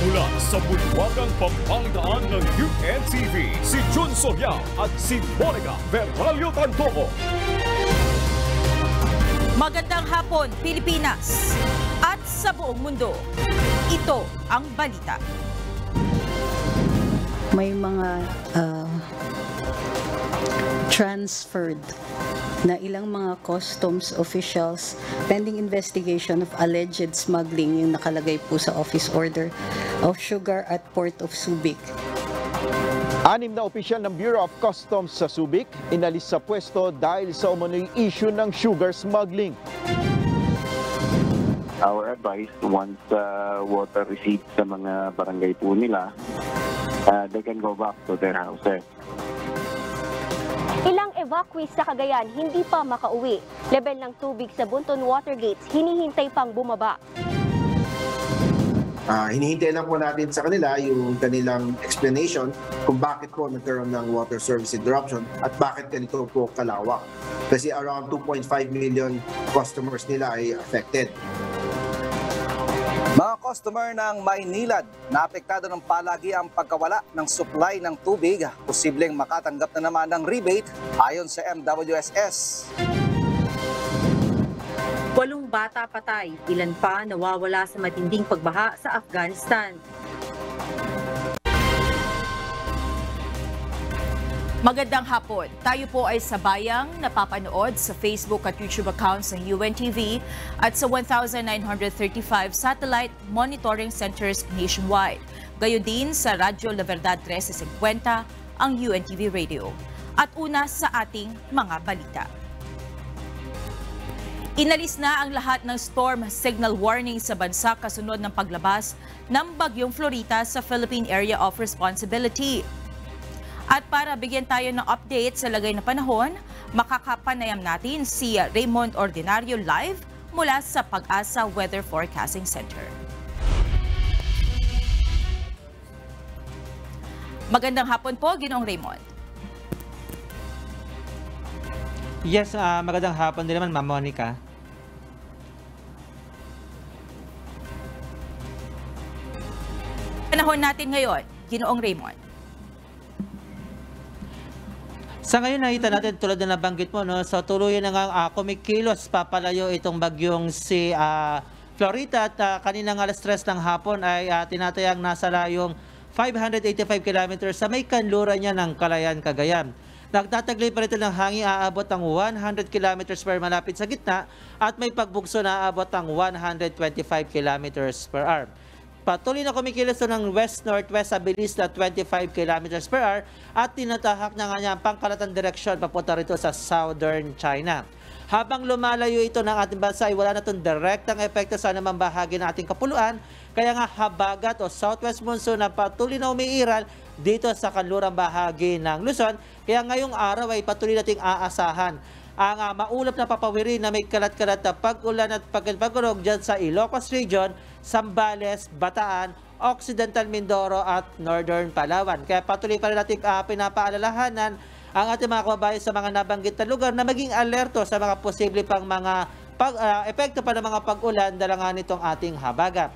Mula sa bulwagang pampalitaan ng UNTV, si Jun Soria at si Monica Verbalio Tantoco. Magandang hapon, Pilipinas! At sa buong mundo, ito ang balita. may mga ah, transferred na ilang mga customs officials pending investigation of alleged smuggling yung nakalagay po sa office order of sugar at Port of Subic. Anim na opisyal ng Bureau of Customs sa Subic inalis sa pwesto dahil sa umano'y issue ng sugar smuggling. our advice once uh, water recedes sa mga barangay po nila, uh, they can go back to their houses. Ilang evacuees sa Cagayan hindi pa makauwi. Level ng tubig sa Bunton Water Gates hinihintay pang bumaba. Ah, hinihintay lang po natin sa kanila yung kanilang explanation kung bakit po nagkaroon ng water service interruption at bakit ganito po kalawak. Kasi around 2.5 million customers nila ay affected. Mga customer ng Maynilad na apektado ng palagi ang pagkawala ng supply ng tubig, posibleng makatanggap na naman ng rebate ayon sa MWSS. Walong bata patay, ilan pa nawawala sa matinding pagbaha sa Afghanistan. Magandang hapon. Tayo po ay sabayang napapanood sa Facebook at YouTube accounts ng UNTV at sa 1,935 satellite monitoring centers nationwide. Gayon din sa Radyo La Verdad 1350, ang UNTV Radio. At una sa ating mga balita. Inalis na ang lahat ng storm signal warning sa bansa kasunod ng paglabas ng Bagyong Florita sa Philippine Area of Responsibility. At para bigyan tayo ng update sa lagay na panahon, makakapanayam natin si Raymond Ordinario live mula sa Pag-asa Weather Forecasting Center. Magandang hapon po, Ginoong Raymond. Yes, ah, magandang hapon din naman, Ma'am Monica. Panahon natin ngayon, Ginoong Raymond. Sa ngayon nakita natin tulad na nabanggit mo no, so tuluyan na nga uh, kumikilos papalayo itong bagyong si ah, Florita at ah, kaninang alas 3 ng hapon ay ah, tinatayang nasa layong 585 kilometers sa may kanluran niya ng Kalayan, Cagayan. Nagtataglay pa rito ng hangin aabot ng 100 kilometers per malapit sa gitna at may pagbugso na aabot ng 125 kilometers per hour. Patuloy na kumikilos ng west-northwest sa bilis na 25 km per hour at tinatahak na nga niya ang pangkalatang direksyon papunta rito sa southern China. Habang lumalayo ito ng ating bansa ay wala na itong direktang epekto sa anumang bahagi ng ating kapuluan, kaya nga habagat o southwest monsoon na patuloy na umiiral dito sa kanlurang bahagi ng Luzon, kaya ngayong araw ay patuloy nating aasahan ang uh, maulap na papawiri na may kalat-kalat na pag-ulan at pagkagurog dyan sa Ilocos Region, Sambales, Bataan, Occidental Mindoro at Northern Palawan. Kaya patuloy pa rin natin uh, pinapaalalahanan ang ating mga kababayan sa mga nabanggit na lugar na maging alerto sa mga posible pang mga pag, uh, epekto pa ng mga pag-ulan dala nga nitong ating habagat.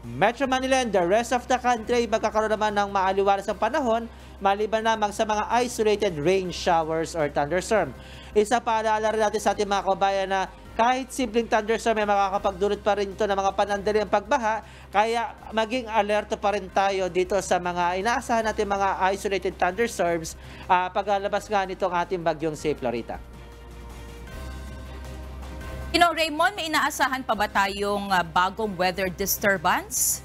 Metro Manila and the rest of the country magkakaroon naman ng maaliwalas ang panahon maliban lamang sa mga isolated rain showers or thunderstorm. Isa paalala rin natin sa ating mga kababayan na kahit simpleng thunderstorm ay makakapagdulot pa rin ito ng mga panandali ang pagbaha, kaya maging alerto pa rin tayo dito sa mga inaasahan natin mga isolated thunderstorms uh, paglalabas nga nitong ating bagyong si Florita. Ginoong Raymond, may inaasahan pa ba tayong uh, bagong weather disturbance?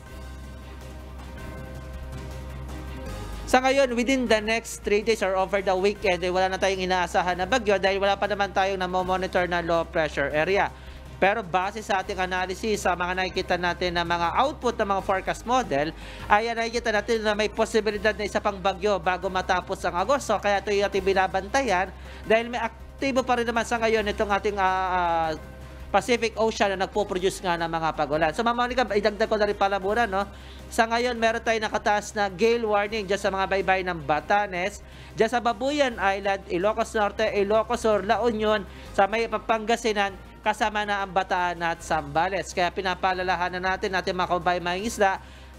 Sa ngayon, within the next 3 days or over the weekend, eh, wala na tayong inaasahan na bagyo dahil wala pa naman tayong na-monitor na low pressure area. Pero base sa ating analysis, sa mga nakikita natin na mga output ng mga forecast model, ay nakikita natin na may posibilidad na isa pang bagyo bago matapos ang Agosto. Kaya ito yung ating binabantayan dahil may aktibo pa rin naman sa ngayon itong ating uh, Pacific Ocean na nagpo-produce nga ng mga pagulan. So, Ma'am Monica, idagdag ko na rin pala muna, no? Sa ngayon, meron tayo nakataas na gale warning dyan sa mga baybay ng Batanes, dyan sa Babuyan Island, Ilocos Norte, Ilocos Sur, La Union, sa may Pangasinan, kasama na ang Bataan at Sambales. Kaya pinapalalahanan natin natin mga kababayan mga isla,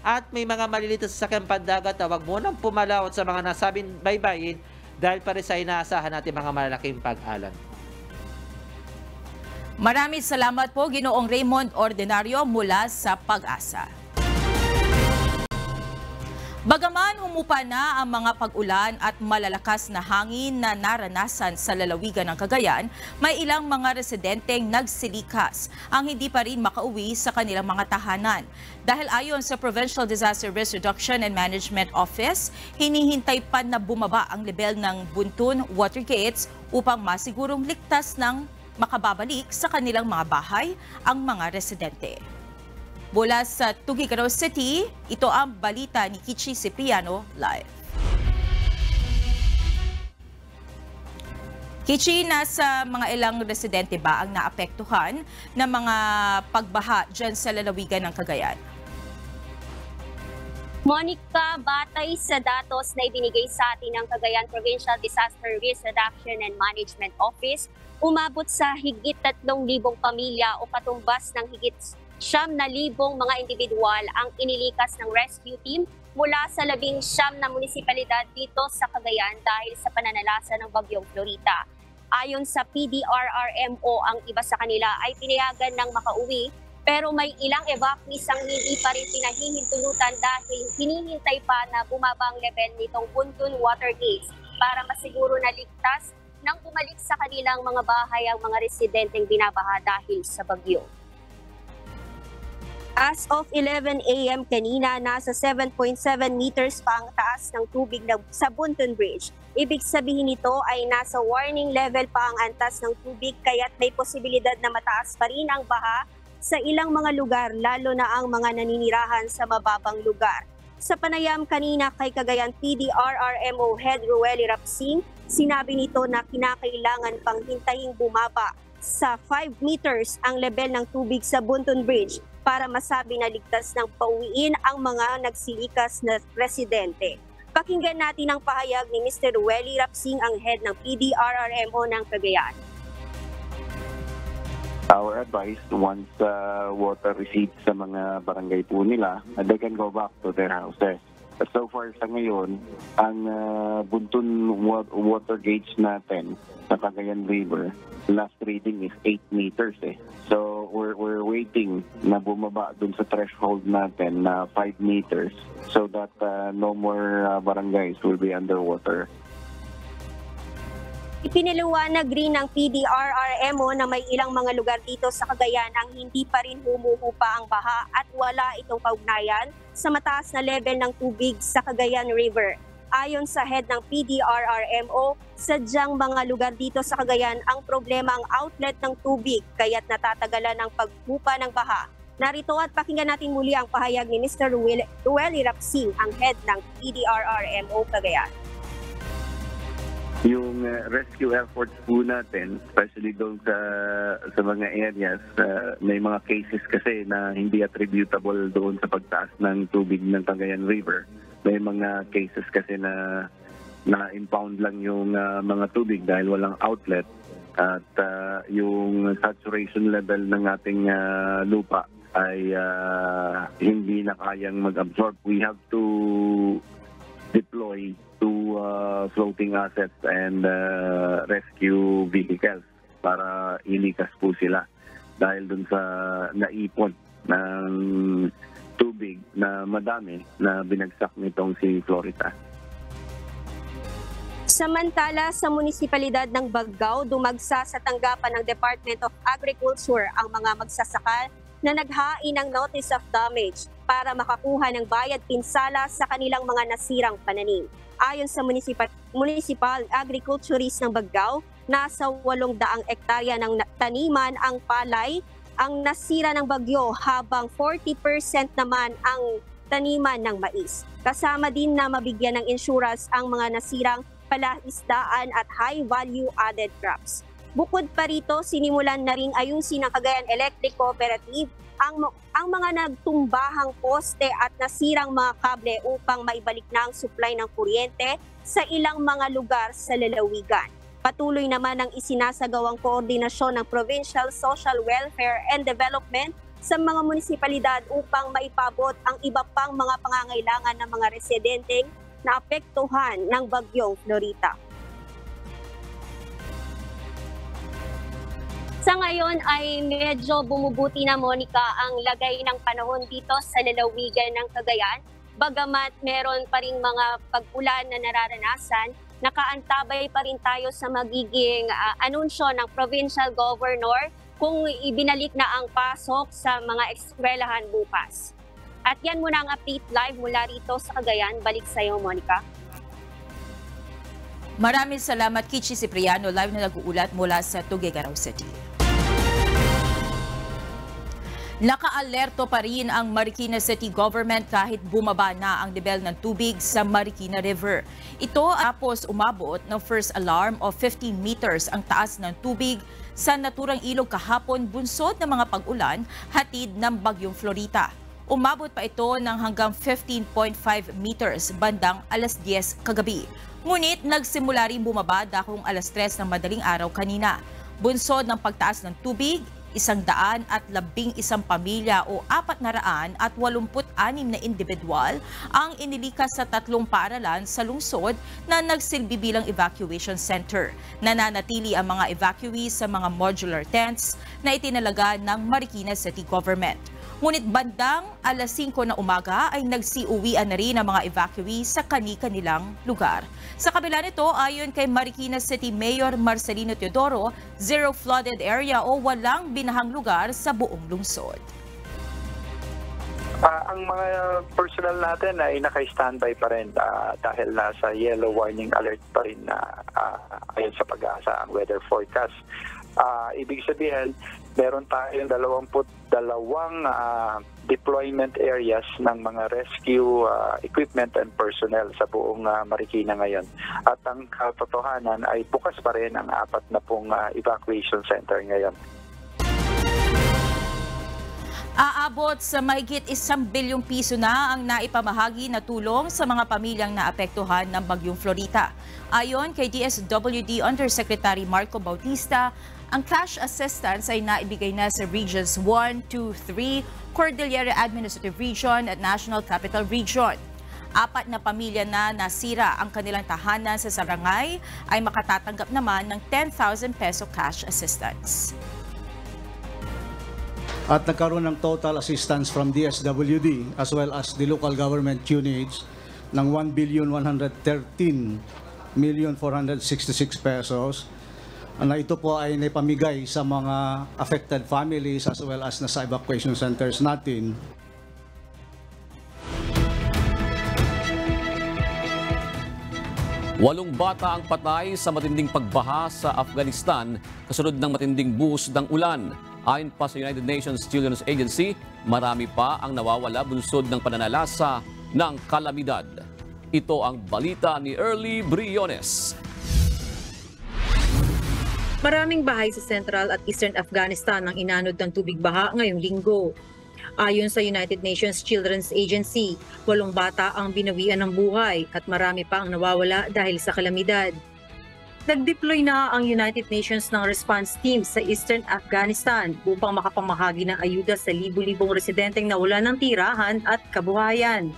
at may mga maliliit na sasakyang pandagat na huwag munang pumalawat sa mga nasabing baybayin dahil pa rin sa inaasahan natin mga malalaking pag-alon. Maraming salamat po Ginoong Raymond Ordinario mula sa Pag-asa. Bagaman humupa na ang mga pag-ulan at malalakas na hangin na naranasan sa lalawigan ng Cagayan, may ilang mga residenteng nagsilikas ang hindi pa rin makauwi sa kanilang mga tahanan. Dahil ayon sa Provincial Disaster Risk Reduction and Management Office, hinihintay pa na bumaba ang level ng Buntun water gates upang masigurong ligtas ng makababalik sa kanilang mga bahay ang mga residente. Mula sa Tugigaraw City, ito ang balita ni Kichi Cipriano live. Kichi, nasa mga ilang residente ba ang naapektuhan ng mga pagbaha dyan sa lalawigan ng Cagayan? Monica, batay sa datos na ibinigay sa atin ng Cagayan Provincial Disaster Risk Reduction and Management Office, umabot sa higit 3,000 pamilya o katumbas ng higit siyam na libong mga individual ang inilikas ng rescue team mula sa labing siyam na munisipalidad dito sa Cagayan dahil sa pananalasa ng bagyong Florita. Ayon sa PDRRMO, ang iba sa kanila ay pinayagan ng makauwi pero may ilang evacuees ang hindi pa rin pinahihintulutan dahil hinihintay pa na bumaba ang level nitong Buntun Water Gates para masiguro na ligtas nang bumalik sa kanilang mga bahay ang mga residenteng binabaha dahil sa bagyo. As of 11 a.m. kanina, nasa 7.7 meters pa ang taas ng tubig sa Bunton Bridge. Ibig sabihin nito ay nasa warning level pa ang antas ng tubig kaya't may posibilidad na mataas pa rin ang baha sa ilang mga lugar lalo na ang mga naninirahan sa mababang lugar. Sa panayam kanina kay Cagayan PDRRMO Head Rueli Rapsing, sinabi nito na kinakailangan pang hintaying bumaba sa 5 meters ang level ng tubig sa Bunton Bridge para masabi na ligtas ng pauwiin ang mga nagsilikas na residente. Pakinggan natin ang pahayag ni Mr. Welly Rapsing, ang head ng PDRRMO ng Cagayan. Our advice, once uh, water recedes sa mga barangay po nila, they can go back to their houses. But so far sa ngayon, ang uh, buntun wa- water gauge natin sa Cagayan River, last reading is 8 meters eh. So we're, we're waiting na bumaba dun sa threshold natin na 5 meters so that uh, no more uh, barangays will be underwater. Ipiniliwanag rin ng PDRRMO na may ilang mga lugar dito sa Cagayan ang hindi pa rin humuhupa ang baha at wala itong kaugnayan sa mataas na level ng tubig sa Cagayan River. Ayon sa head ng PDRRMO, sadyang mga lugar dito sa Cagayan ang problema ang outlet ng tubig kaya't natatagalan ang paghupa ng baha. Narito at pakinggan natin muli ang pahayag ni Mr. Ruel- Rapsing, ang head ng PDRRMO Cagayan. Yung uh, rescue efforts po natin, especially doon sa sa mga areas, uh, may mga cases kasi na hindi attributable doon sa pagtaas ng tubig ng Cagayan River. May mga cases kasi na na impound lang yung uh, mga tubig dahil walang outlet at uh, yung saturation level ng ating uh, lupa ay uh, hindi na kayang mag-absorb. We have to deploy to uh, floating assets and uh, rescue vehicles para ilikas po sila dahil dun sa naipon ng tubig na madami na binagsak nitong si Florida. Samantala, sa munisipalidad ng Baggao, dumagsa sa tanggapan ng Department of Agriculture ang mga magsasaka na naghain ng notice of damage para makakuha ng bayad pinsala sa kanilang mga nasirang pananim. Ayon sa Municipal, Municipal Agriculturist ng Baggao, nasa 800 ektarya ng taniman ang palay ang nasira ng bagyo habang 40% naman ang taniman ng mais. Kasama din na mabigyan ng insurance ang mga nasirang palaisdaan at high value added crops. Bukod pa rito, sinimulan na ring ayusin ng Cagayan Electric Cooperative ang, ang mga nagtumbahang poste at nasirang mga kable upang maibalik na ang supply ng kuryente sa ilang mga lugar sa lalawigan. Patuloy naman ang isinasagawang koordinasyon ng Provincial Social Welfare and Development sa mga munisipalidad upang maipabot ang iba pang mga pangangailangan ng mga residenteng naapektuhan ng bagyong Florita. Sa ngayon ay medyo bumubuti na Monica ang lagay ng panahon dito sa lalawigan ng Cagayan. Bagamat meron pa rin mga pag-ulan na nararanasan, nakaantabay pa rin tayo sa magiging ah, anunsyo ng provincial governor kung ibinalik na ang pasok sa mga eskwelahan bukas. At yan muna ang update live mula rito sa Cagayan. Balik sa iyo, Monica. Maraming salamat Kichi Cipriano live na nag-uulat mula sa Tuguegarao City. Naka-alerto pa rin ang Marikina City Government kahit bumaba na ang level ng tubig sa Marikina River. Ito tapos umabot ng first alarm of 15 meters ang taas ng tubig sa naturang ilog kahapon bunsod ng mga pag-ulan hatid ng Bagyong Florita. Umabot pa ito ng hanggang 15.5 meters bandang alas 10 kagabi. Ngunit nagsimula rin bumaba dakong alas 3 ng madaling araw kanina. Bunsod ng pagtaas ng tubig, isang daan at labing isang pamilya o apat na raan at walumput anim na individual ang inilikas sa tatlong paaralan sa lungsod na nagsilbi bilang evacuation center. Nananatili ang mga evacuees sa mga modular tents na itinalaga ng Marikina City Government. Ngunit bandang alas 5 na umaga ay nagsiuwian na rin ang mga evacuees sa kani-kanilang lugar. Sa kabila nito, ayon kay Marikina City Mayor Marcelino Teodoro, zero flooded area o walang binahang lugar sa buong lungsod. Ah, ang mga personnel natin ay naka-standby pa rin ah, dahil nasa yellow warning alert pa rin na ah, ayon sa pag-asa ang weather forecast. Ah, ibig sabihin, meron tayong 22 ah, deployment areas ng mga rescue ah, equipment and personnel sa buong ah, Marikina ngayon. At ang katotohanan ay bukas pa rin ang apat na pong ah, evacuation center ngayon. Aabot sa mahigit isang bilyong piso na ang naipamahagi na tulong sa mga pamilyang naapektuhan ng Bagyong Florita. Ayon kay DSWD Undersecretary Marco Bautista, ang cash assistance ay naibigay na sa Regions 1, 2, 3, Cordillera Administrative Region at National Capital Region. Apat na pamilya na nasira ang kanilang tahanan sa Sarangay ay makatatanggap naman ng 10,000 peso cash assistance. at nagkaroon ng total assistance from DSWD as well as the local government units ng 1 billion 113 million 466 pesos na ito po ay naipamigay sa mga affected families as well as na sa evacuation centers natin. Walong bata ang patay sa matinding pagbaha sa Afghanistan kasunod ng matinding buhos ng ulan. Ayon pa sa United Nations Children's Agency, marami pa ang nawawala bunsod ng pananalasa ng kalamidad. Ito ang balita ni Early Briones. Maraming bahay sa Central at Eastern Afghanistan ang inanod ng tubig baha ngayong linggo. Ayon sa United Nations Children's Agency, walong bata ang binawian ng buhay at marami pa ang nawawala dahil sa kalamidad. Nag-deploy na ang United Nations ng response team sa Eastern Afghanistan upang makapamahagi ng ayuda sa libu-libong residenteng nawala ng tirahan at kabuhayan.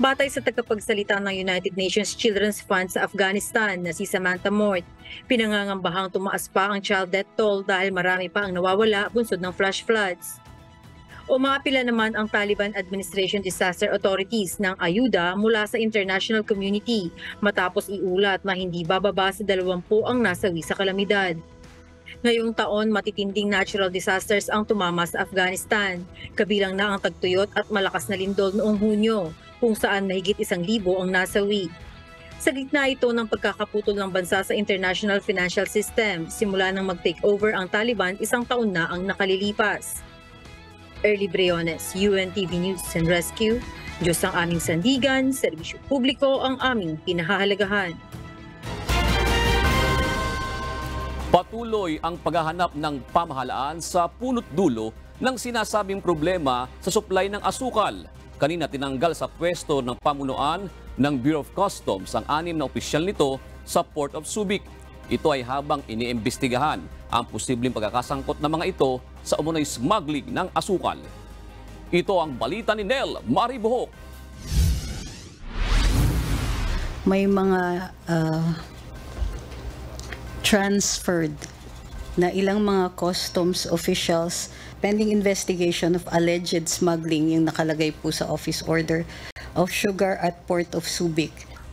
Batay sa tagapagsalita ng United Nations Children's Fund sa Afghanistan na si Samantha Mort, pinangangambahang tumaas pa ang child death toll dahil marami pa ang nawawala bunsod ng flash floods. Umaapila naman ang Taliban Administration Disaster Authorities ng ayuda mula sa international community matapos iulat na hindi bababa sa 20 ang nasawi sa kalamidad. Ngayong taon, matitinding natural disasters ang tumama sa Afghanistan, kabilang na ang tagtuyot at malakas na lindol noong Hunyo, kung saan mahigit isang libo ang nasawi. Sa gitna ito ng pagkakaputol ng bansa sa international financial system, simula nang mag-take over ang Taliban isang taon na ang nakalilipas. Early Briones, UNTV News and Rescue. Diyos ang aming sandigan, serbisyo publiko ang aming pinahahalagahan. Patuloy ang paghahanap ng pamahalaan sa punot dulo ng sinasabing problema sa supply ng asukal. Kanina tinanggal sa pwesto ng pamunuan ng Bureau of Customs ang anim na opisyal nito sa Port of Subic. Ito ay habang iniimbestigahan ang posibleng pagkakasangkot ng mga ito sa umunoy smuggling ng asukal. Ito ang balita ni Nel Maribuhok. May mga ah, transferred na ilang mga customs officials pending investigation of alleged smuggling yung nakalagay po sa office order of sugar at Port of Subic.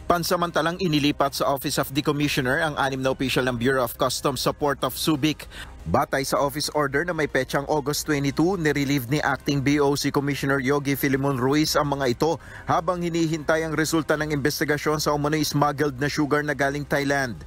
Pansamantalang inilipat sa Office of the Commissioner ang anim na opisyal ng Bureau of Customs sa Port of Subic. Batay sa office order na may petsang August 22, nirelieve ni Acting BOC Commissioner Yogi Filimon Ruiz ang mga ito habang hinihintay ang resulta ng investigasyon sa umano'y smuggled na sugar na galing Thailand.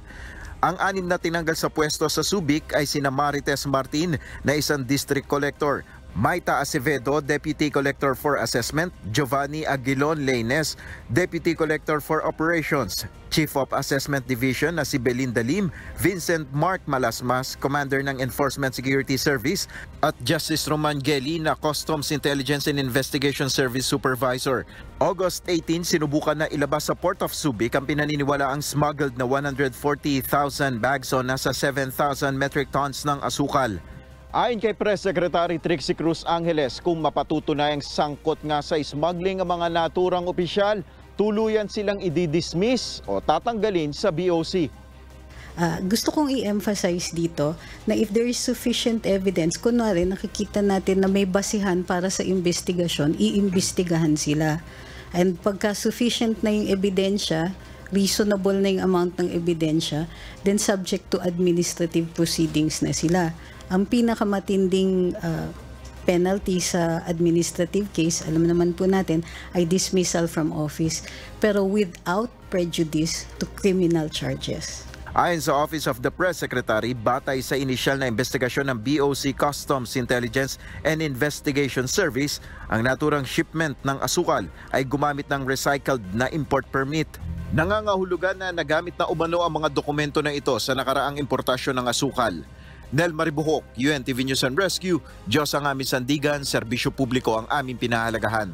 Ang anim na tinanggal sa pwesto sa Subic ay sina Marites Martin na isang district collector, Maita Acevedo, Deputy Collector for Assessment, Giovanni Aguilon Laines, Deputy Collector for Operations, Chief of Assessment Division na si Belinda Lim, Vincent Mark Malasmas, Commander ng Enforcement Security Service, at Justice Roman Geli na Customs Intelligence and Investigation Service Supervisor. August 18, sinubukan na ilabas sa Port of Subic ang pinaniniwala ang smuggled na 140,000 bags o nasa 7,000 metric tons ng asukal. Ayon kay Press Secretary Trixie Cruz Angeles, kung mapatutunayang sangkot nga sa smuggling ang mga naturang opisyal, tuluyan silang ididismiss o tatanggalin sa BOC. Ah, gusto kong i-emphasize dito na if there is sufficient evidence, kunwari nakikita natin na may basihan para sa investigasyon, iimbestigahan sila. And pagka sufficient na yung ebidensya, reasonable na yung amount ng ebidensya, then subject to administrative proceedings na sila. Ang pinakamatinding ah, penalty sa administrative case, alam naman po natin, ay dismissal from office, pero without prejudice to criminal charges. Ayon sa Office of the Press Secretary, batay sa inisyal na investigasyon ng BOC Customs Intelligence and Investigation Service, ang naturang shipment ng asukal ay gumamit ng recycled na import permit. Nangangahulugan na nagamit na umano ang mga dokumento na ito sa nakaraang importasyon ng asukal. Nel Maribuhok, UNTV News and Rescue, Diyos ang aming sandigan, serbisyo publiko ang aming pinahalagahan.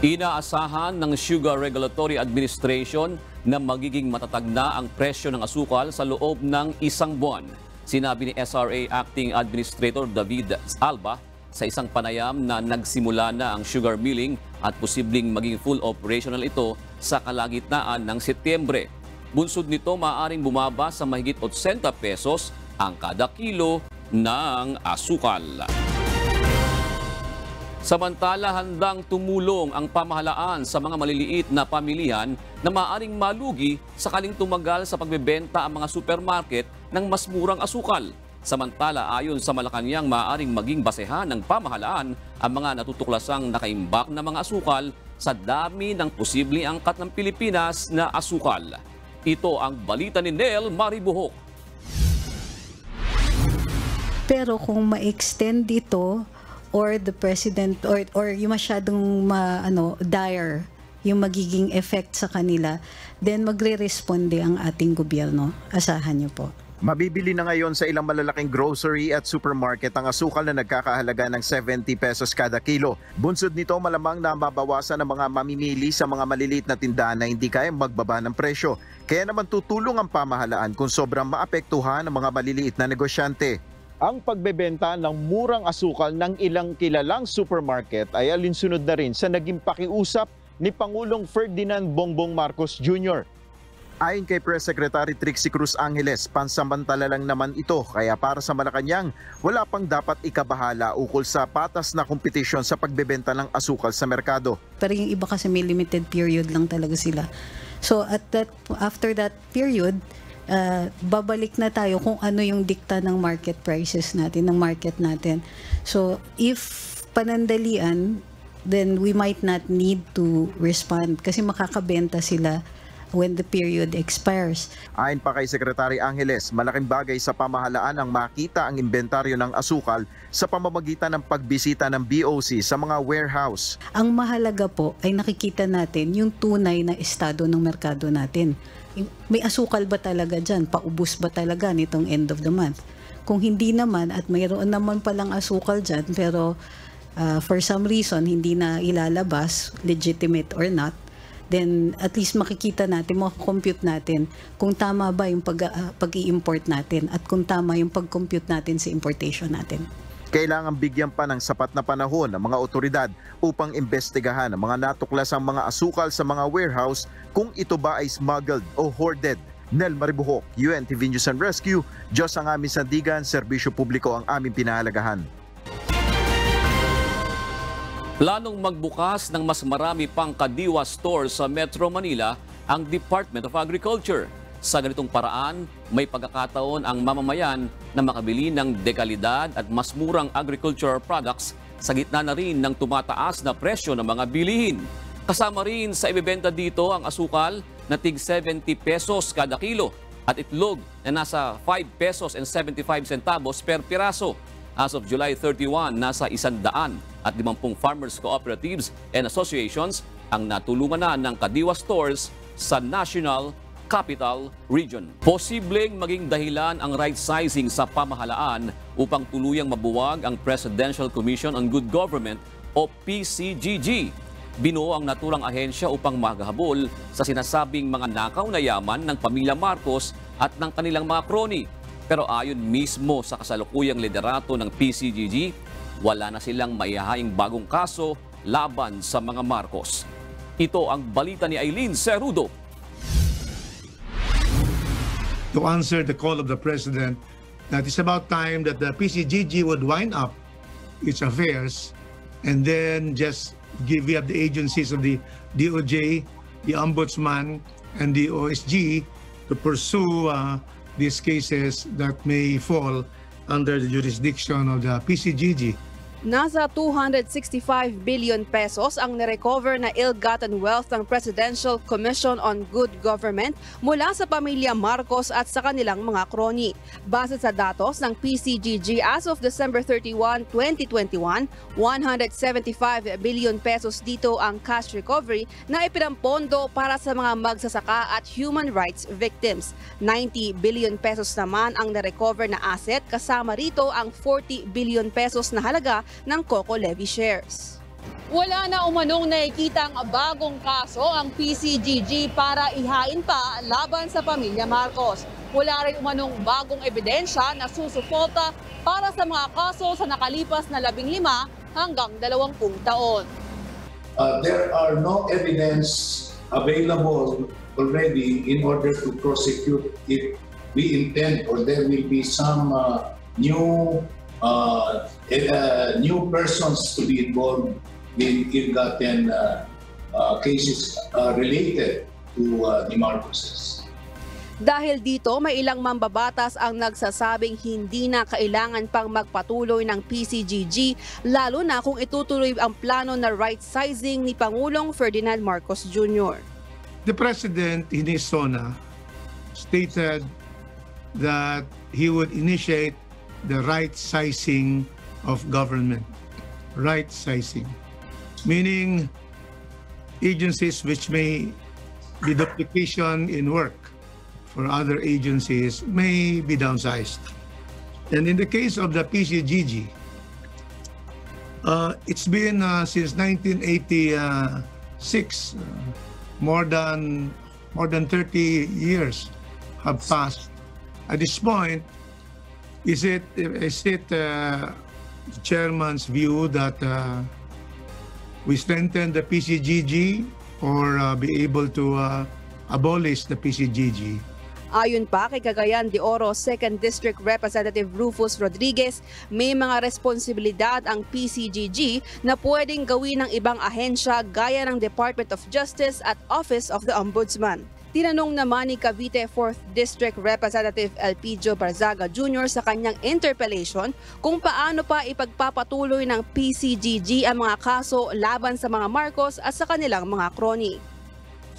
Inaasahan ng Sugar Regulatory Administration na magiging matatag na ang presyo ng asukal sa loob ng isang buwan. Sinabi ni SRA Acting Administrator David Alba sa isang panayam na nagsimula na ang sugar milling at posibleng maging full operational ito sa kalagitnaan ng Setyembre. Bunsod nito maaaring bumaba sa mahigit 80 pesos ang kada kilo ng asukal. Samantala, handang tumulong ang pamahalaan sa mga maliliit na pamilihan na maaring malugi sakaling tumagal sa pagbebenta ang mga supermarket ng mas murang asukal. Samantala, ayon sa Malacanang, maaring maging basehan ng pamahalaan ang mga natutuklasang nakaimbak na mga asukal sa dami ng posibleng angkat ng Pilipinas na asukal. Ito ang balita ni Nel Maribuhok. Pero kung ma-extend dito or the president or or yung masyadong ma, ano dire yung magiging effect sa kanila, then magre-responde ang ating gobyerno. Asahan niyo po. Mabibili na ngayon sa ilang malalaking grocery at supermarket ang asukal na nagkakahalaga ng 70 pesos kada kilo. Bunsod nito malamang na mabawasan ng mga mamimili sa mga maliliit na tindahan na hindi kaya magbaba ng presyo. Kaya naman tutulong ang pamahalaan kung sobrang maapektuhan ng mga maliliit na negosyante. Ang pagbebenta ng murang asukal ng ilang kilalang supermarket ay alinsunod na rin sa naging pakiusap ni Pangulong Ferdinand Bongbong Marcos Jr. Ayon kay Press Secretary Trixie Cruz Angeles, pansamantala lang naman ito kaya para sa Malacanang, wala pang dapat ikabahala ukol sa patas na kompetisyon sa pagbebenta ng asukal sa merkado. Pero yung iba kasi may limited period lang talaga sila. So at that after that period, uh, babalik na tayo kung ano yung dikta ng market prices natin, ng market natin. So if panandalian, then we might not need to respond kasi makakabenta sila when the period expires. Ayon pa kay Secretary Angeles, malaking bagay sa pamahalaan ang makita ang inventaryo ng asukal sa pamamagitan ng pagbisita ng BOC sa mga warehouse. Ang mahalaga po ay nakikita natin yung tunay na estado ng merkado natin. May asukal ba talaga dyan? Paubos ba talaga nitong end of the month? Kung hindi naman at mayroon naman palang asukal dyan pero uh, for some reason hindi na ilalabas, legitimate or not, then at least makikita natin, compute natin kung tama ba yung pag, ah, pag-i-import natin at kung tama yung pag-compute natin sa importation natin. Kailangan bigyan pa ng sapat na panahon ng mga otoridad upang imbestigahan ang mga natuklasang mga asukal sa mga warehouse kung ito ba ay smuggled o hoarded. Nel Maribuhok, UNTV News and Rescue, Diyos ang aming sandigan, serbisyo publiko ang aming pinahalagahan. Planong magbukas ng mas marami pang kadiwa stores sa Metro Manila ang Department of Agriculture. Sa ganitong paraan, may pagkakataon ang mamamayan na makabili ng dekalidad at mas murang agricultural products sa gitna na rin ng tumataas na presyo ng mga bilihin. Kasama rin sa ibebenta dito ang asukal na tig 70 pesos kada kilo at itlog na nasa 5 pesos and 75 centavos per piraso. As of July 31, nasa 100 at 50 farmers cooperatives and associations ang natulungan na ng Kadiwa stores sa National Capital Region. Posibleng maging dahilan ang right sizing sa pamahalaan upang tuluyang mabuwag ang Presidential Commission on Good Government o PCGG. Binuo ang naturang ahensya upang maghabol sa sinasabing mga nakaw na yaman ng pamilya Marcos at ng kanilang mga kroni. Pero ayon mismo sa kasalukuyang liderato ng PCGG, wala na silang maihahaing bagong kaso laban sa mga Marcos. Ito ang balita ni Eileen Cerudo to answer the call of the president that it's about time that the PCGG would wind up its affairs and then just give up the agencies of the DOJ, the Ombudsman, and the OSG to pursue uh, these cases that may fall under the jurisdiction of the PCGG. Nasa 265 billion pesos ang nirecover na ill-gotten wealth ng Presidential Commission on Good Government mula sa pamilya Marcos at sa kanilang mga kroni. Base sa datos ng PCGG as of December 31, 2021, 175 billion pesos dito ang cash recovery na ipinampondo para sa mga magsasaka at human rights victims. 90 billion pesos naman ang na-recover na asset kasama rito ang 40 billion pesos na halaga ng Coco Levy shares. Wala na umanong nakikitang bagong kaso ang PCGG para ihain pa laban sa pamilya Marcos. Wala rin umanong bagong ebidensya na susuporta para sa mga kaso sa nakalipas na 15 hanggang 20 taon. Uh, there are no evidence available already in order to prosecute if we intend or there will be some uh, new uh, uh, new persons to be involved in ill-gotten uh, uh, cases uh, related to uh, the Marcoses. Dahil dito, may ilang mambabatas ang nagsasabing hindi na kailangan pang magpatuloy ng PCGG lalo na kung itutuloy ang plano na right sizing ni Pangulong Ferdinand Marcos Jr. The President in his SONA stated that he would initiate the right sizing of government. Right sizing. Meaning agencies which may be duplication in work for other agencies may be downsized. And in the case of the PCGG, uh, it's been uh, since 1986, uh, more than more than 30 years have passed. At this point, is it is it uh, chairman's view that uh, we strengthen the PCGG or uh, be able to uh, abolish the PCGG? Ayon pa kay Cagayan de Oro 2nd District Representative Rufus Rodriguez, may mga responsibilidad ang PCGG na pwedeng gawin ng ibang ahensya gaya ng Department of Justice at Office of the Ombudsman. Tinanong naman ni Cavite 4th District Representative Elpidio Barzaga Jr. sa kanyang interpellation kung paano pa ipagpapatuloy ng PCGG ang mga kaso laban sa mga Marcos at sa kanilang mga kroni.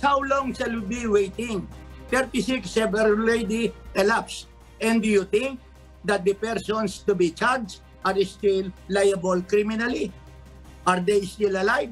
How long shall we be waiting? 36 have already elapsed. And do you think that the persons to be charged are still liable criminally? Are they still alive?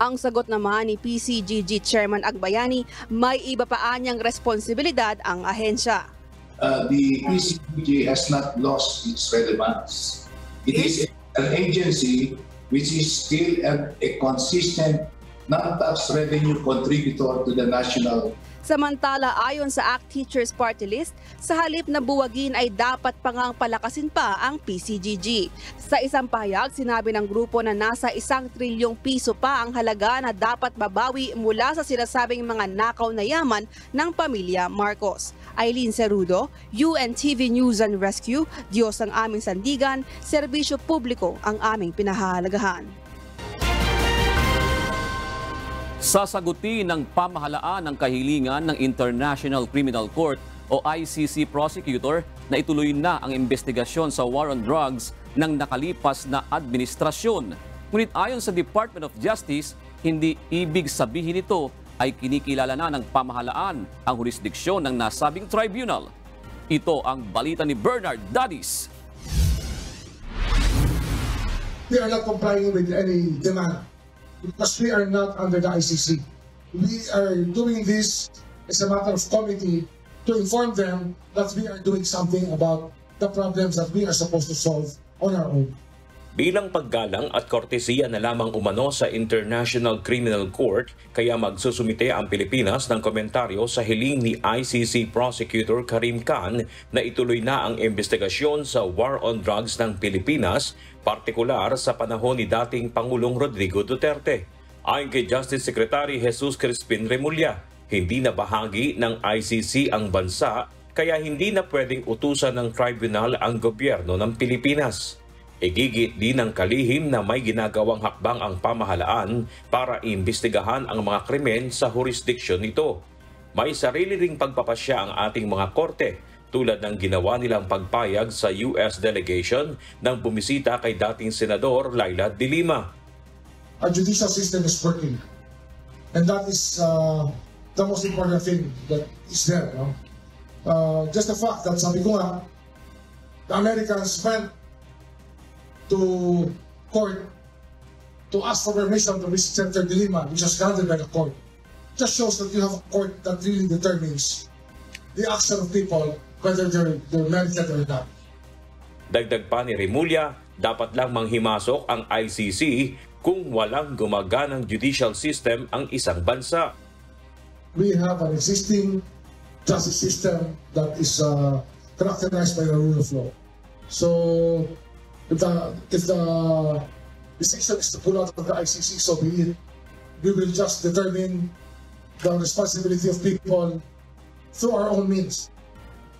Ang sagot naman ni PCGG Chairman Agbayani, may iba pa anyang responsibilidad ang ahensya. Uh, the PCGG has not lost its relevance. It is an agency which is still a, a consistent non-tax revenue contributor to the national Samantala, ayon sa ACT Teachers Party List, sa halip na buwagin ay dapat pangang palakasin pa ang PCGG. Sa isang pahayag, sinabi ng grupo na nasa isang trilyong piso pa ang halaga na dapat babawi mula sa sinasabing mga nakaw na yaman ng pamilya Marcos. Eileen Cerudo, UNTV News and Rescue, Diyos ang aming sandigan, serbisyo publiko ang aming pinahahalagahan. Sasagutin ng pamahalaan ang kahilingan ng International Criminal Court o ICC prosecutor na ituloy na ang investigasyon sa war on drugs ng nakalipas na administrasyon. Ngunit ayon sa Department of Justice, hindi ibig sabihin ito ay kinikilala na ng pamahalaan ang jurisdiksyon ng nasabing tribunal. Ito ang balita ni Bernard Dadis. We are not complying with any demand because we are not under the ICC. We are doing this as a matter of committee to inform them that we are doing something about the problems that we are supposed to solve on our own. Bilang paggalang at kortesiya na lamang umano sa International Criminal Court, kaya magsusumite ang Pilipinas ng komentaryo sa hiling ni ICC Prosecutor Karim Khan na ituloy na ang investigasyon sa war on drugs ng Pilipinas, partikular sa panahon ni dating Pangulong Rodrigo Duterte. Ayon kay Justice Secretary Jesus Crispin Remulla, hindi na bahagi ng ICC ang bansa kaya hindi na pwedeng utusan ng tribunal ang gobyerno ng Pilipinas. Igigit din ng kalihim na may ginagawang hakbang ang pamahalaan para imbestigahan ang mga krimen sa jurisdiksyon nito. May sarili ring pagpapasya ang ating mga korte tulad ng ginawa nilang pagpayag sa US delegation nang bumisita kay dating Senador Laila de Lima. Our judicial system is working. And that is uh, the most important thing that is there. No? Uh, just the fact that sabi ko nga, the Americans went to court to ask for permission to visit Senator De Lima, which was granted by the court. Just shows that you have a court that really determines the action of people, whether they're, they're merited or not. Dagdag pa ni Remulla, dapat lang manghimasok ang ICC kung walang gumaganang judicial system ang isang bansa. We have an existing justice system that is uh, characterized by the rule of law. So, the, if the decision is to pull out of the ICC, so be it. We will just determine the responsibility of people through our own means.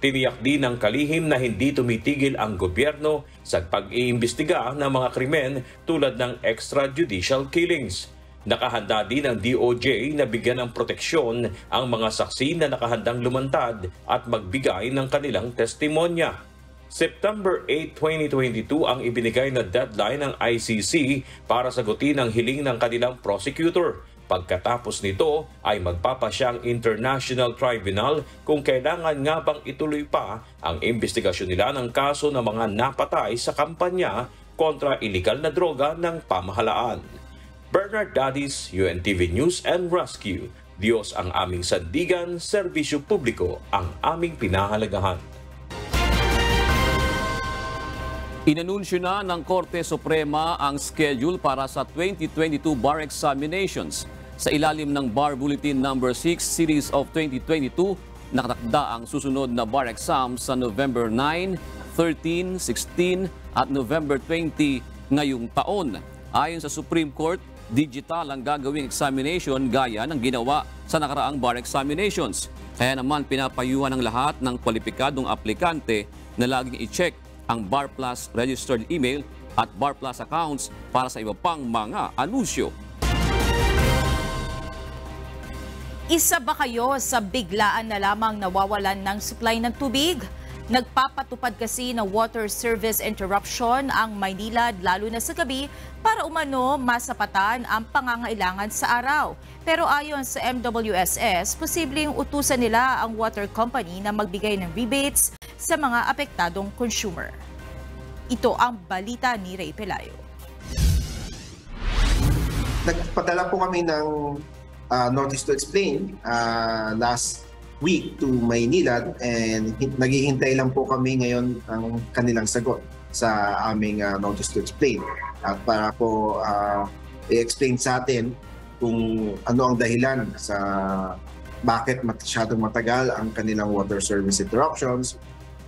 Tiniyak din ng kalihim na hindi tumitigil ang gobyerno sa pag-iimbestiga ng mga krimen tulad ng extrajudicial killings. Nakahanda din ang DOJ na bigyan ng proteksyon ang mga saksi na nakahandang lumantad at magbigay ng kanilang testimonya. September 8, 2022 ang ibinigay na deadline ng ICC para sagutin ang hiling ng kanilang prosecutor. Pagkatapos nito ay magpapasya ang International Tribunal kung kailangan nga bang ituloy pa ang investigasyon nila ng kaso ng mga napatay sa kampanya kontra illegal na droga ng pamahalaan. Bernard Dadis, UNTV News and Rescue. Diyos ang aming sandigan, serbisyo publiko ang aming pinahalagahan. Inanunsyo na ng Korte Suprema ang schedule para sa 2022 bar examinations. Sa ilalim ng Bar Bulletin No. 6 Series of 2022, nakatakda ang susunod na bar exam sa November 9, 13, 16 at November 20 ngayong taon. Ayon sa Supreme Court, digital ang gagawing examination gaya ng ginawa sa nakaraang bar examinations. Kaya naman pinapayuhan ng lahat ng kwalipikadong aplikante na laging i-check ang Bar Plus registered email at Bar Plus accounts para sa iba pang mga anunsyo. Isa ba kayo sa biglaan na lamang nawawalan ng supply ng tubig? Nagpapatupad kasi ng water service interruption ang Maynila lalo na sa gabi para umano masapatan ang pangangailangan sa araw. Pero ayon sa MWSS, posibleng utusan nila ang water company na magbigay ng rebates sa mga apektadong consumer. Ito ang balita ni Ray Pelayo. Nagpadala po kami ng uh, notice to explain uh, last week to Maynila and naghihintay lang po kami ngayon ang kanilang sagot sa aming uh, notice to explain. At para po uh, i-explain sa atin kung ano ang dahilan sa bakit masyadong matagal ang kanilang water service interruptions.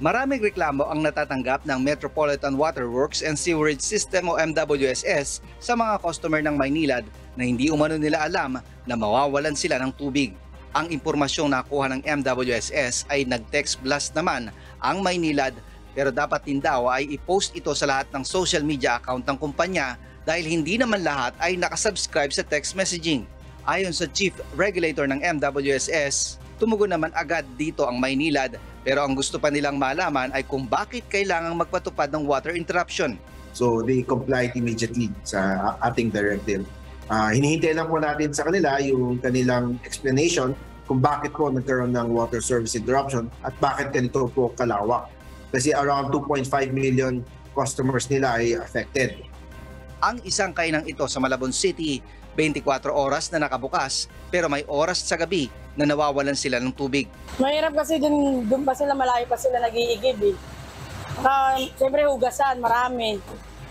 Maraming reklamo ang natatanggap ng Metropolitan Water Works and Sewerage System o MWSS sa mga customer ng Maynilad na hindi umano nila alam na mawawalan sila ng tubig. Ang impormasyong nakuha ng MWSS ay nag-text blast naman ang Maynilad pero dapat din daw ay i-post ito sa lahat ng social media account ng kumpanya dahil hindi naman lahat ay nakasubscribe sa text messaging. Ayon sa Chief Regulator ng MWSS, tumugon naman agad dito ang Maynilad pero ang gusto pa nilang malaman ay kung bakit kailangang magpatupad ng water interruption. So they complied immediately sa ating directive. Uh, hinihintay lang po natin sa kanila yung kanilang explanation kung bakit po nagkaroon ng water service interruption at bakit ganito po kalawak. Kasi around 2.5 million customers nila ay affected. Ang isang kainang ito sa Malabon City, 24 oras na nakabukas pero may oras sa gabi na nawawalan sila ng tubig. Mahirap kasi dun, dun pa sila, malayo pa sila nag-iigib eh. Uh, Siyempre hugasan, marami.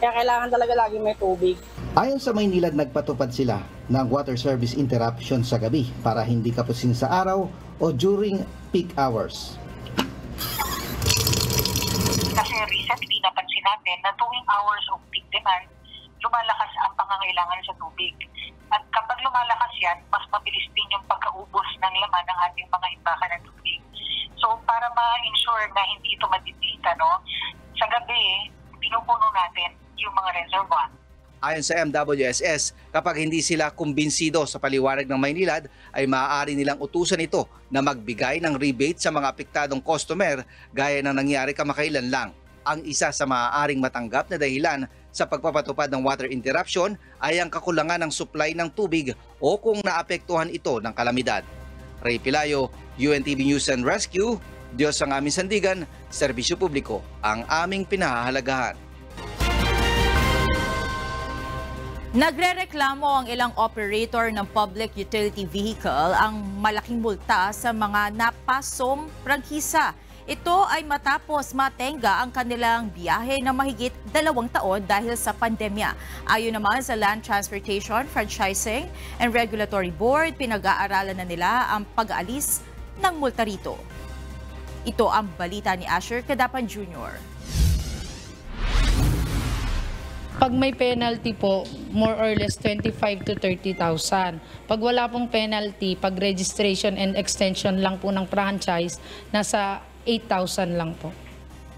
Kaya kailangan talaga lagi may tubig. Ayon sa Maynilad, nagpatupad sila ng water service interruption sa gabi para hindi kapusin sa araw o during peak hours. Kasi recently napansin natin na tuwing hours of peak demand, lumalakas ang pangangailangan sa tubig. At kapag lumalakas yan, mas mabilis din yung pagkaubos ng laman ng ating mga imbakan ng tubig. So para ma-ensure na hindi ito madipita, no, sa gabi, pinupuno natin yung mga reservoir. Ayon sa MWSS, kapag hindi sila kumbinsido sa paliwanag ng Maynilad, ay maaari nilang utusan ito na magbigay ng rebate sa mga apektadong customer gaya ng nangyari kamakailan lang. Ang isa sa maaaring matanggap na dahilan sa pagpapatupad ng water interruption ay ang kakulangan ng supply ng tubig o kung naapektuhan ito ng kalamidad. Ray Pilayo, UNTV News and Rescue, Diyos ang aming sandigan, serbisyo publiko ang aming pinahahalagahan. Nagrereklamo ang ilang operator ng public utility vehicle ang malaking multa sa mga napasong prangkisa. Ito ay matapos matenga ang kanilang biyahe na mahigit dalawang taon dahil sa pandemya. Ayon naman sa Land Transportation, Franchising and Regulatory Board, pinag-aaralan na nila ang pag-aalis ng multa rito. Ito ang balita ni Asher Kadapan Jr. Pag may penalty po, more or less 25 to 30,000. Pag wala pong penalty, pag registration and extension lang po ng franchise, nasa 8,000 lang po.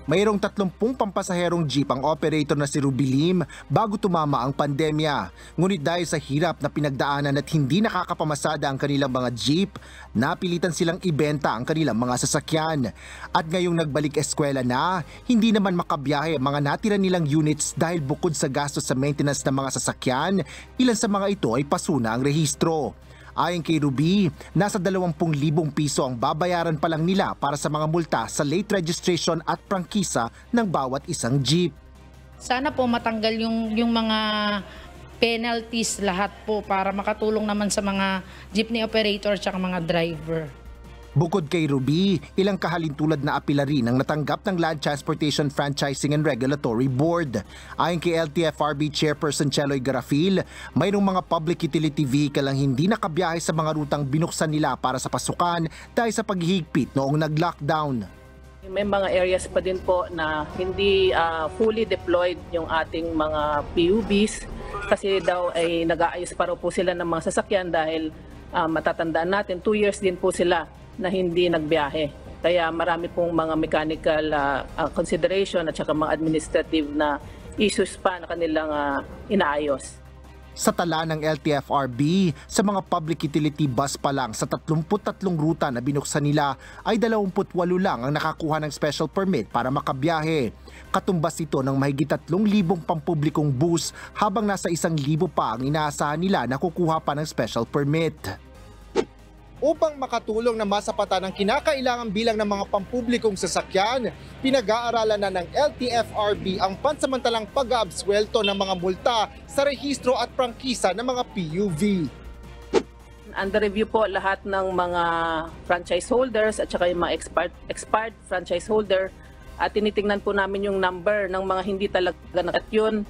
Mayroong 30 pampasaherong jeep ang operator na si Rubilim bago tumama ang pandemya. Ngunit dahil sa hirap na pinagdaanan at hindi nakakapamasada ang kanilang mga jeep, napilitan silang ibenta ang kanilang mga sasakyan. At ngayong nagbalik eskwela na, hindi naman makabiyahe ang mga natira nilang units dahil bukod sa gastos sa maintenance ng mga sasakyan, ilan sa mga ito ay pasuna ang rehistro. Ayon kay Ruby, nasa 20,000 piso ang babayaran pa lang nila para sa mga multa sa late registration at prangkisa ng bawat isang jeep. Sana po matanggal yung, yung mga penalties lahat po para makatulong naman sa mga jeepney operator at mga driver. Bukod kay Ruby, ilang kahalintulad na apila rin ang natanggap ng Land Transportation Franchising and Regulatory Board. Ayon kay LTFRB Chairperson Cheloy Garafil, mayroong mga public utility vehicle ang hindi nakabiyahe sa mga rutang binuksan nila para sa pasukan dahil sa paghihigpit noong nag-lockdown. May mga areas pa din po na hindi uh, fully deployed yung ating mga PUBs kasi daw ay nag-aayos pa po sila ng mga sasakyan dahil uh, matatandaan natin 2 years din po sila na hindi nagbiyahe. Kaya marami pong mga mechanical uh, uh, consideration at saka mga administrative na issues pa na kanilang uh, inaayos. Sa tala ng LTFRB, sa mga public utility bus pa lang sa 33 ruta na binuksan nila ay 28 lang ang nakakuha ng special permit para makabiyahe. Katumbas ito ng mahigit 3,000 pampublikong bus habang nasa 1,000 pa ang inaasahan nila na kukuha pa ng special permit upang makatulong na masapatan ang kinakailangan bilang ng mga pampublikong sasakyan, pinag-aaralan na ng LTFRB ang pansamantalang pag-aabswelto ng mga multa sa rehistro at prangkisa ng mga PUV. Under review po lahat ng mga franchise holders at saka yung mga expired, expired franchise holder at tinitingnan po namin yung number ng mga hindi talaga at yun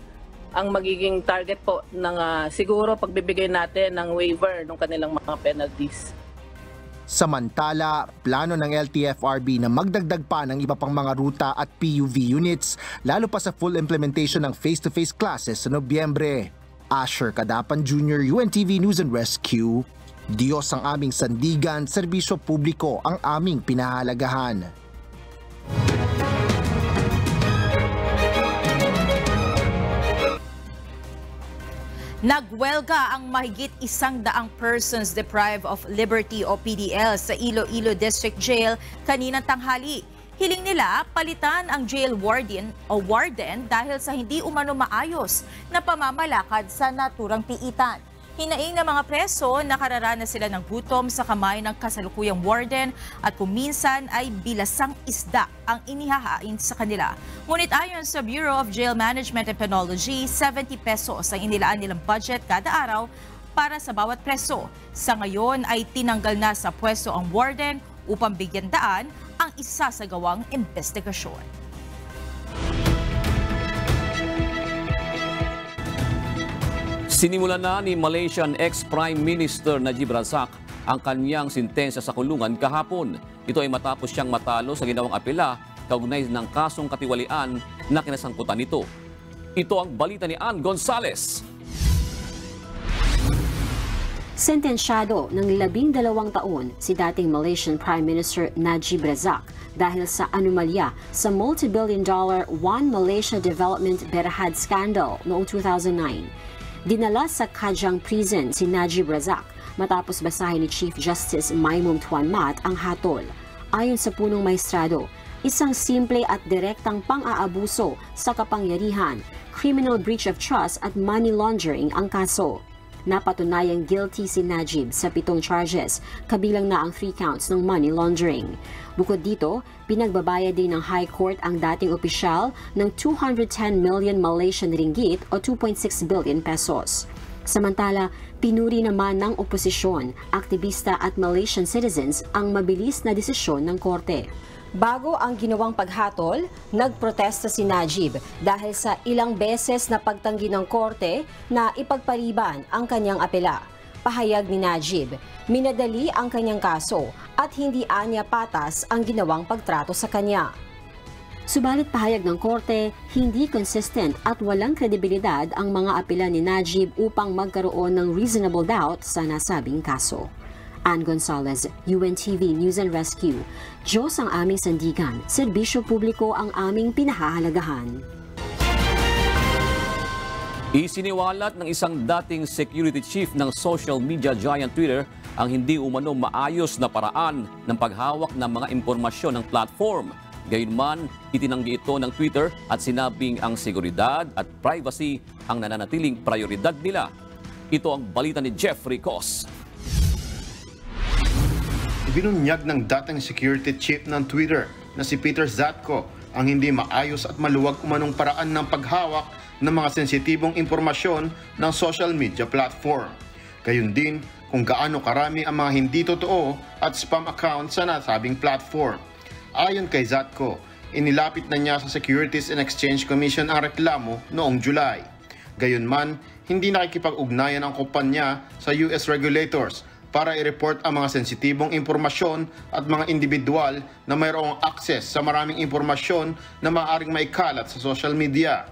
ang magiging target po ng ah, siguro pagbibigay natin ng waiver ng kanilang mga penalties. Samantala, plano ng LTFRB na magdagdag pa ng iba pang mga ruta at PUV units lalo pa sa full implementation ng face-to-face classes sa Nobyembre. Asher Kadapan Jr., UNTV News and Rescue. Diyos ang aming sandigan, serbisyo publiko ang aming pinahalagahan. Nagwelga ang mahigit isang daang persons deprived of liberty o PDL sa Iloilo District Jail kaninang tanghali. Hiling nila palitan ang jail warden o warden dahil sa hindi umano maayos na pamamalakad sa naturang piitan. Hinaing ng mga preso, nakararanas sila ng gutom sa kamay ng kasalukuyang warden at kuminsan ay bilasang isda ang inihahain sa kanila. Ngunit ayon sa Bureau of Jail Management and Penology, 70 pesos ang inilaan nilang budget kada araw para sa bawat preso. Sa ngayon ay tinanggal na sa pwesto ang warden upang bigyan daan ang isasagawang investigasyon. Sinimulan na ni Malaysian ex-Prime Minister Najib Razak ang kanyang sintensya sa kulungan kahapon. Ito ay matapos siyang matalo sa ginawang apela kaugnay ng kasong katiwalian na kinasangkutan nito. Ito ang balita ni Ann Gonzales. Sentensyado ng labing dalawang taon si dating Malaysian Prime Minister Najib Razak dahil sa anomalya sa multi-billion dollar One Malaysia Development Berhad scandal noong 2009. Dinala sa Kajang Prison si Najib Razak matapos basahin ni Chief Justice Maimum Tuan Mat ang hatol. Ayon sa punong maestrado, isang simple at direktang pang-aabuso sa kapangyarihan, criminal breach of trust at money laundering ang kaso. Napatunayang guilty si Najib sa pitong charges, kabilang na ang three counts ng money laundering. Bukod dito, pinagbabayad din ng High Court ang dating opisyal ng 210 million Malaysian ringgit o 2.6 billion pesos. Samantala, pinuri naman ng oposisyon, aktivista at Malaysian citizens ang mabilis na desisyon ng korte. Bago ang ginawang paghatol, nagprotesta si Najib dahil sa ilang beses na pagtanggi ng korte na ipagpaliban ang kanyang apela. Pahayag ni Najib, minadali ang kanyang kaso at hindi anya patas ang ginawang pagtrato sa kanya. Subalit pahayag ng korte, hindi consistent at walang kredibilidad ang mga apela ni Najib upang magkaroon ng reasonable doubt sa nasabing kaso. Ann Gonzalez, UNTV News and Rescue. Diyos ang aming sandigan, serbisyo publiko ang aming pinahahalagahan. Isiniwalat ng isang dating security chief ng social media giant Twitter ang hindi umano maayos na paraan ng paghawak ng mga impormasyon ng platform. Gayunman, itinanggi ito ng Twitter at sinabing ang seguridad at privacy ang nananatiling prioridad nila. Ito ang balita ni Jeffrey Cos. Binunyag ng dating security chief ng Twitter na si Peter Zatko ang hindi maayos at maluwag umanong paraan ng paghawak ng mga sensitibong impormasyon ng social media platform. Gayun din kung gaano karami ang mga hindi totoo at spam accounts sa nasabing platform. Ayon kay Zatko, inilapit na niya sa Securities and Exchange Commission ang reklamo noong July. Gayunman, hindi nakikipag-ugnayan ang kumpanya sa US regulators para i-report ang mga sensitibong impormasyon at mga individual na mayroong access sa maraming impormasyon na maaaring maikalat sa social media.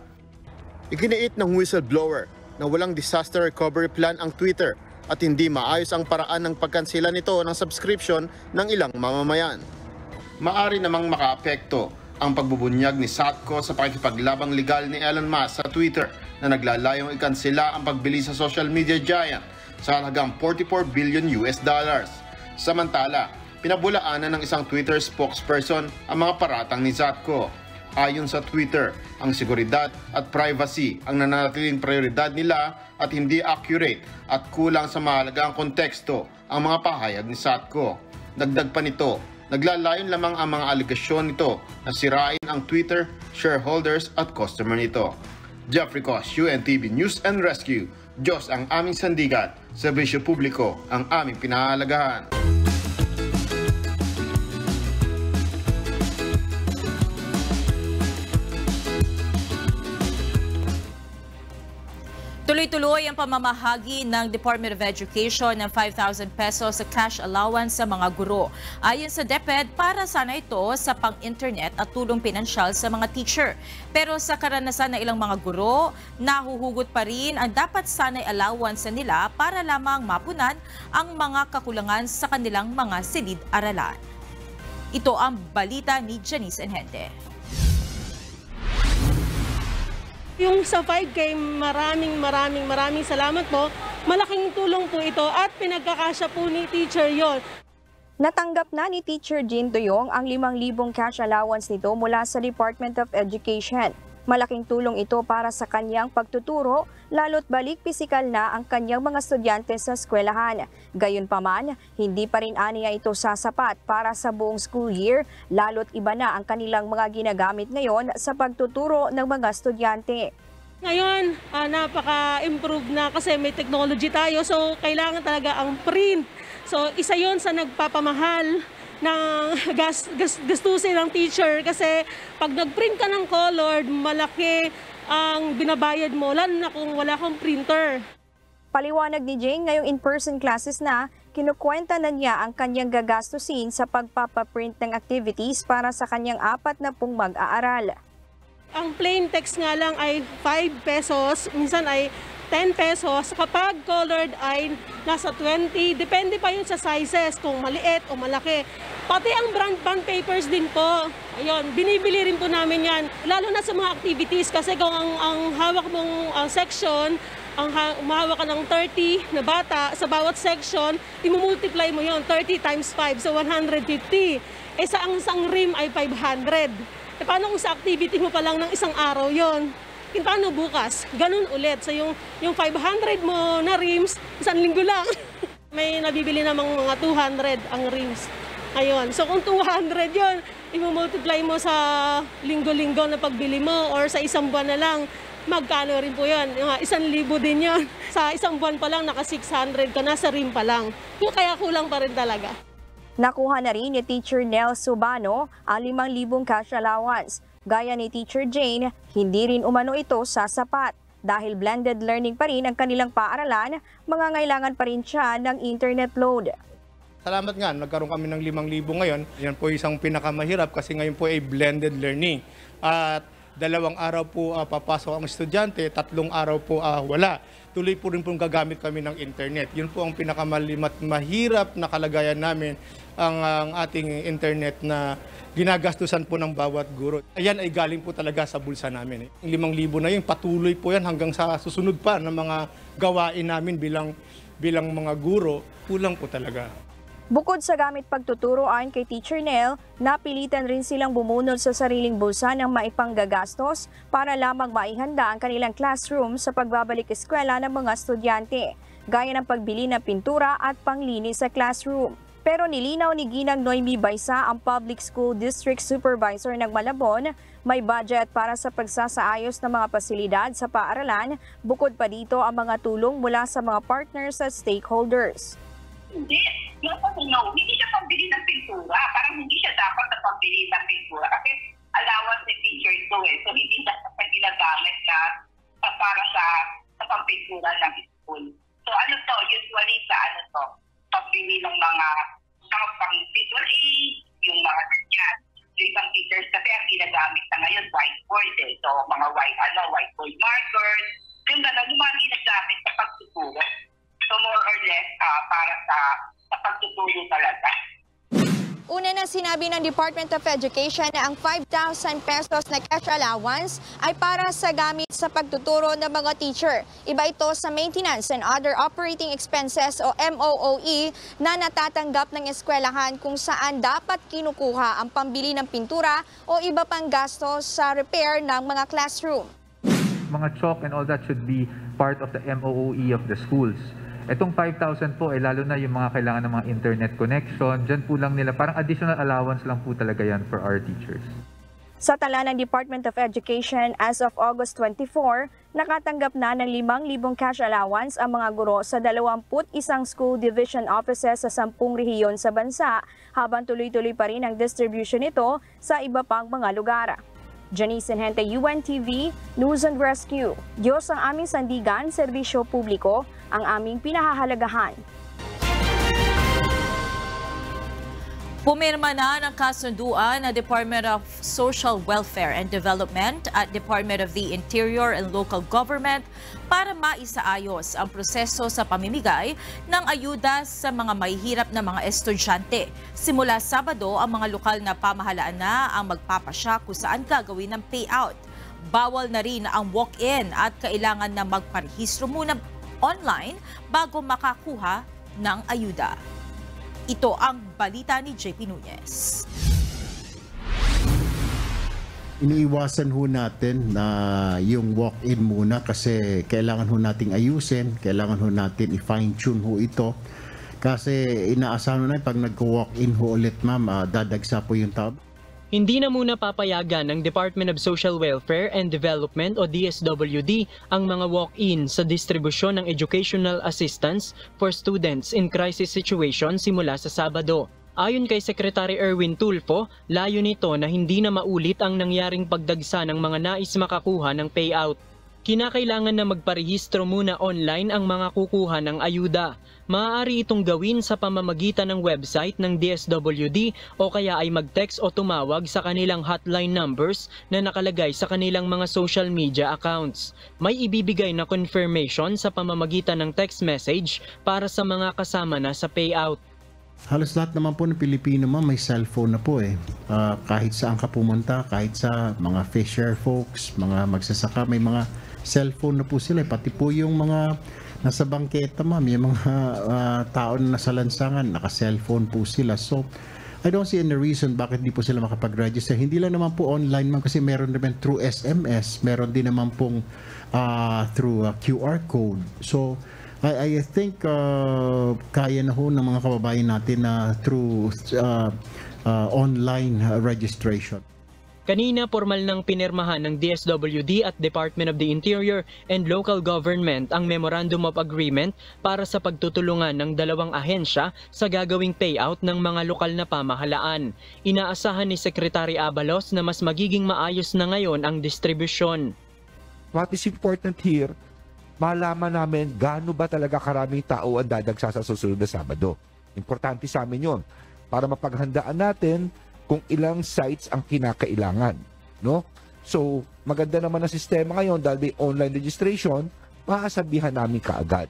Iginiit ng whistleblower na walang disaster recovery plan ang Twitter at hindi maayos ang paraan ng pagkansela nito ng subscription ng ilang mamamayan. Maari namang makaapekto ang pagbubunyag ni Satko sa pakikipaglabang legal ni Elon Musk sa Twitter na naglalayong ikansela ang pagbili sa social media giant sa halagang 44 billion US dollars. Samantala, pinabulaanan ng isang Twitter spokesperson ang mga paratang ni Zatko. Ayon sa Twitter, ang seguridad at privacy ang nananatiling prioridad nila at hindi accurate at kulang sa mahalagang konteksto ang mga pahayag ni Satko. Dagdag pa nito, naglalayon lamang ang mga aligasyon nito na sirain ang Twitter, shareholders at customer nito. Jeffrey Cos, UNTV News and Rescue. Diyos ang aming sandigan, serbisyo publiko ang aming pinahalagahan. Tuloy-tuloy ang pamamahagi ng Department of Education ng 5,000 pesos sa cash allowance sa mga guro. Ayon sa DepEd, para sana ito sa pang-internet at tulong pinansyal sa mga teacher. Pero sa karanasan ng ilang mga guro, nahuhugot pa rin ang dapat sanay allowance nila para lamang mapunan ang mga kakulangan sa kanilang mga silid-aralan. Ito ang balita ni Janice Enhente. Yung sa 5K, maraming maraming maraming salamat po. Malaking tulong po ito at pinagkakasya po ni teacher yon. Natanggap na ni Teacher Jean Doyong ang 5,000 cash allowance nito mula sa Department of Education. Malaking tulong ito para sa kanyang pagtuturo, lalo't balik pisikal na ang kanyang mga estudyante sa eskwelahan. Gayunpaman, hindi pa rin aniya ito sasapat para sa buong school year, lalo't iba na ang kanilang mga ginagamit ngayon sa pagtuturo ng mga estudyante. Ngayon, uh, napaka-improve na kasi may technology tayo so kailangan talaga ang print. So isa yon sa nagpapamahal ng gas, gas, gastusin ng teacher kasi pag nag-print ka ng colored, malaki ang binabayad mo, lalo na kung wala kang printer. Paliwanag ni Jane ngayong in-person classes na, kinukwenta na niya ang kanyang gagastusin sa pagpapaprint ng activities para sa kanyang apat na pong mag-aaral. Ang plain text nga lang ay 5 pesos, minsan ay 10 pesos. Kapag colored ay nasa 20. Depende pa yun sa sizes, kung maliit o malaki. Pati ang brand bond papers din po. Ayun, binibili rin po namin yan. Lalo na sa mga activities kasi kung ang, ang hawak mong ang section, ang ha, umahawak ka ng 30 na bata sa bawat section, imumultiply mo yon 30 times 5, so 150. Eh sa ang isang rim ay 500. Eh paano kung sa activity mo pa lang ng isang araw yon? paano bukas? Ganun ulit. So yung, yung 500 mo na rims, isang linggo lang. May nabibili namang mga 200 ang rims. Ayun. So kung 200 yon, i-multiply mo sa linggo-linggo na pagbili mo or sa isang buwan na lang, magkano rin po yun? Yung isang libo din yon. Sa isang buwan pa lang, naka 600 ka na sa rim pa lang. Kaya kulang pa rin talaga. Nakuha na rin ni Teacher Nel Subano ang 5,000 cash allowance. Gaya ni Teacher Jane, hindi rin umano ito sasapat. Dahil blended learning pa rin ang kanilang paaralan, mangangailangan pa rin siya ng internet load. Salamat nga, nagkaroon kami ng 5,000 ngayon. Yan po isang pinakamahirap kasi ngayon po ay blended learning. At dalawang araw po uh, papasok ang estudyante, tatlong araw po uh, wala. Tuloy po rin pong gagamit kami ng internet. Yun po ang pinakamalimat mahirap na kalagayan namin ang, ang ating internet na ginagastusan po ng bawat guro. Ayan ay galing po talaga sa bulsa namin. Eh. limang libo na yun, patuloy po yan hanggang sa susunod pa ng mga gawain namin bilang, bilang mga guro. Kulang po talaga. Bukod sa gamit pagtuturo ayon kay Teacher Nell, napilitan rin silang bumunod sa sariling bulsa ng maipanggagastos para lamang maihanda ang kanilang classroom sa pagbabalik eskwela ng mga estudyante, gaya ng pagbili ng pintura at panglinis sa classroom. Pero nilinaw ni Ginang Noemi Baysa, ang Public School District Supervisor ng Malabon, may budget para sa pagsasaayos ng mga pasilidad sa paaralan, bukod pa dito ang mga tulong mula sa mga partners at stakeholders. Hindi, yung no, hindi siya pambili ng pintura. Parang hindi siya dapat na pambili ng pintura kasi allowance ni teacher ito eh. So hindi dapat na ginagamit na para sa sa pampintura ng school. So ano to, usually sa ano to, pagbili ng mga pang visual aid, yung mga ganyan. So ibang teachers kasi ang ginagamit na ngayon whiteboard eh. So mga white, ano, whiteboard markers, yung gano'n, yung mga ginagamit sa pagtuturo. So more or less uh, para sa, sa pagtuturo talaga. Una na sinabi ng Department of Education na ang 5,000 pesos na cash allowance ay para sa gamit sa pagtuturo ng mga teacher. Iba ito sa maintenance and other operating expenses o MOOE na natatanggap ng eskwelahan kung saan dapat kinukuha ang pambili ng pintura o iba pang gastos sa repair ng mga classroom. Mga chalk and all that should be part of the MOOE of the schools. Itong 5,000 po ay lalo na yung mga kailangan ng mga internet connection. Diyan po lang nila, parang additional allowance lang po talaga yan for our teachers. Sa tala ng Department of Education as of August 24, nakatanggap na ng 5,000 cash allowance ang mga guro sa 21 school division offices sa 10 rehiyon sa bansa habang tuloy-tuloy pa rin ang distribution nito sa iba pang mga lugar. Janice Hente, UNTV, News and Rescue. Diyos ang aming sandigan, serbisyo publiko, ang aming pinahahalagahan. Pumirma na ng kasunduan na Department of Social Welfare and Development at Department of the Interior and Local Government para maisaayos ang proseso sa pamimigay ng ayuda sa mga mahihirap na mga estudyante. Simula Sabado, ang mga lokal na pamahalaan na ang magpapasya kung saan gagawin ng payout. Bawal na rin ang walk-in at kailangan na magparehistro muna online bago makakuha ng ayuda. Ito ang balita ni JP Nunez. Iniiwasan ho natin na yung walk-in muna kasi kailangan ho nating ayusin, kailangan ho natin i-fine-tune ho ito. Kasi inaasahan ho na pag nag-walk-in ho ulit ma'am, uh, dadagsa po yung tao. Hindi na muna papayagan ng Department of Social Welfare and Development o DSWD ang mga walk-in sa distribusyon ng educational assistance for students in crisis situation simula sa Sabado. Ayon kay Secretary Erwin Tulfo, layo nito na hindi na maulit ang nangyaring pagdagsa ng mga nais makakuha ng payout. Kinakailangan na magparehistro muna online ang mga kukuha ng ayuda. Maaari itong gawin sa pamamagitan ng website ng DSWD o kaya ay mag-text o tumawag sa kanilang hotline numbers na nakalagay sa kanilang mga social media accounts. May ibibigay na confirmation sa pamamagitan ng text message para sa mga kasama na sa payout. Halos lahat naman po ng Pilipino ma'am may cellphone na po eh. Uh, kahit saan ka pumunta, kahit sa mga fisher folks, mga magsasaka, may mga cellphone na po sila. Pati po yung mga nasa bangketa ma'am, yung mga uh, tao na nasa lansangan, naka-cellphone po sila. So, I don't see any reason bakit di po sila makapag-register. Hindi lang naman po online ma'am kasi meron naman through SMS, meron din naman pong uh, through uh, QR code. So, I, I think uh, kaya na ho ng mga kababayan natin na through uh, uh, online registration. Kanina formal nang pinirmahan ng DSWD at Department of the Interior and Local Government ang Memorandum of Agreement para sa pagtutulungan ng dalawang ahensya sa gagawing payout ng mga lokal na pamahalaan. Inaasahan ni Secretary Abalos na mas magiging maayos na ngayon ang distribusyon. What is important here malaman namin gaano ba talaga karaming tao ang dadagsa sa susunod na Sabado. Importante sa amin yon para mapaghandaan natin kung ilang sites ang kinakailangan. No? So, maganda naman ang sistema ngayon dahil may online registration, maasabihan namin kaagad.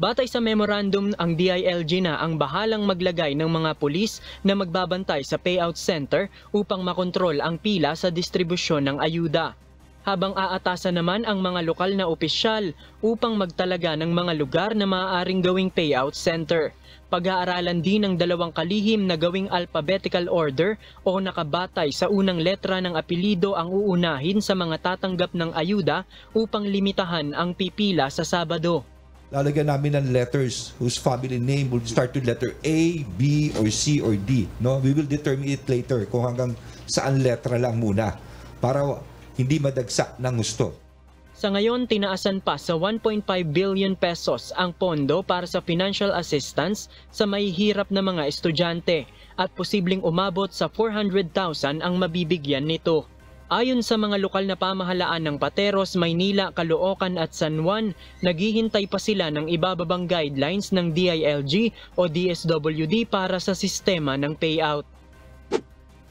Batay sa memorandum, ang DILG na ang bahalang maglagay ng mga pulis na magbabantay sa payout center upang makontrol ang pila sa distribusyon ng ayuda habang aatasan naman ang mga lokal na opisyal upang magtalaga ng mga lugar na maaaring gawing payout center. Pag-aaralan din ng dalawang kalihim na gawing alphabetical order o nakabatay sa unang letra ng apelido ang uunahin sa mga tatanggap ng ayuda upang limitahan ang pipila sa Sabado. Lalagyan namin ng letters whose family name will start with letter A, B, or C, or D. No? We will determine it later kung hanggang saan letra lang muna para hindi madagsa ng gusto. Sa ngayon, tinaasan pa sa 1.5 billion pesos ang pondo para sa financial assistance sa mahihirap na mga estudyante at posibleng umabot sa 400,000 ang mabibigyan nito. Ayon sa mga lokal na pamahalaan ng Pateros, Maynila, Caloocan at San Juan, naghihintay pa sila ng ibababang guidelines ng DILG o DSWD para sa sistema ng payout.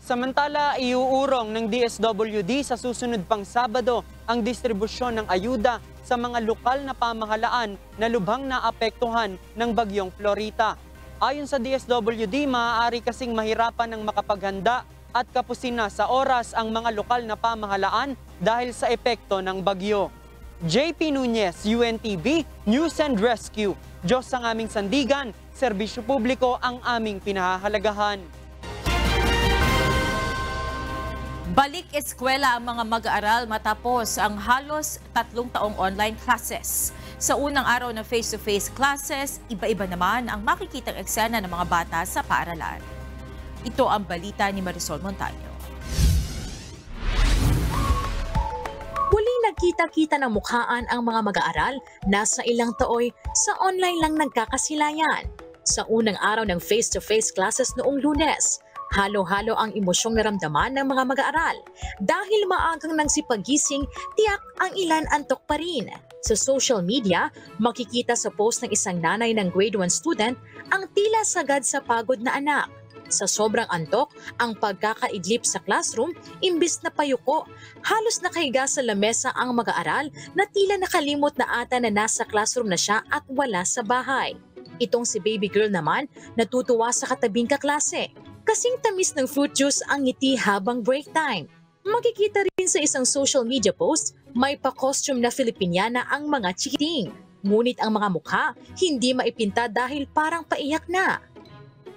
Samantala, iuurong ng DSWD sa susunod pang Sabado ang distribusyon ng ayuda sa mga lokal na pamahalaan na lubhang naapektuhan ng bagyong Florita. Ayon sa DSWD, maaari kasing mahirapan ng makapaghanda at kapusina sa oras ang mga lokal na pamahalaan dahil sa epekto ng bagyo. JP Nunez, UNTV, News and Rescue. Diyos ang aming sandigan, serbisyo publiko ang aming pinahahalagahan. Balik eskwela ang mga mag-aaral matapos ang halos tatlong taong online classes. Sa unang araw ng face-to-face classes, iba-iba naman ang makikitang eksena ng mga bata sa paaralan. Ito ang balita ni Marisol Montaño. Muling nagkita-kita ng mukhaan ang mga mag-aaral na sa ilang taoy sa online lang nagkakasilayan. Sa unang araw ng face-to-face classes noong lunes, Halo-halo ang emosyong naramdaman ng mga mag-aaral. Dahil maagang nang sipagising, tiyak ang ilan antok pa rin. Sa social media, makikita sa post ng isang nanay ng grade 1 student ang tila sagad sa pagod na anak. Sa sobrang antok, ang pagkakaidlip sa classroom, imbis na payuko, halos nakahiga sa lamesa ang mag-aaral na tila nakalimot na ata na nasa classroom na siya at wala sa bahay. Itong si baby girl naman, natutuwa sa katabing kaklase. Kasing tamis ng fruit juice ang ngiti habang break time. Makikita rin sa isang social media post, may pa-costume na Filipiniana ang mga chikiting. Ngunit ang mga mukha, hindi maipinta dahil parang paiyak na.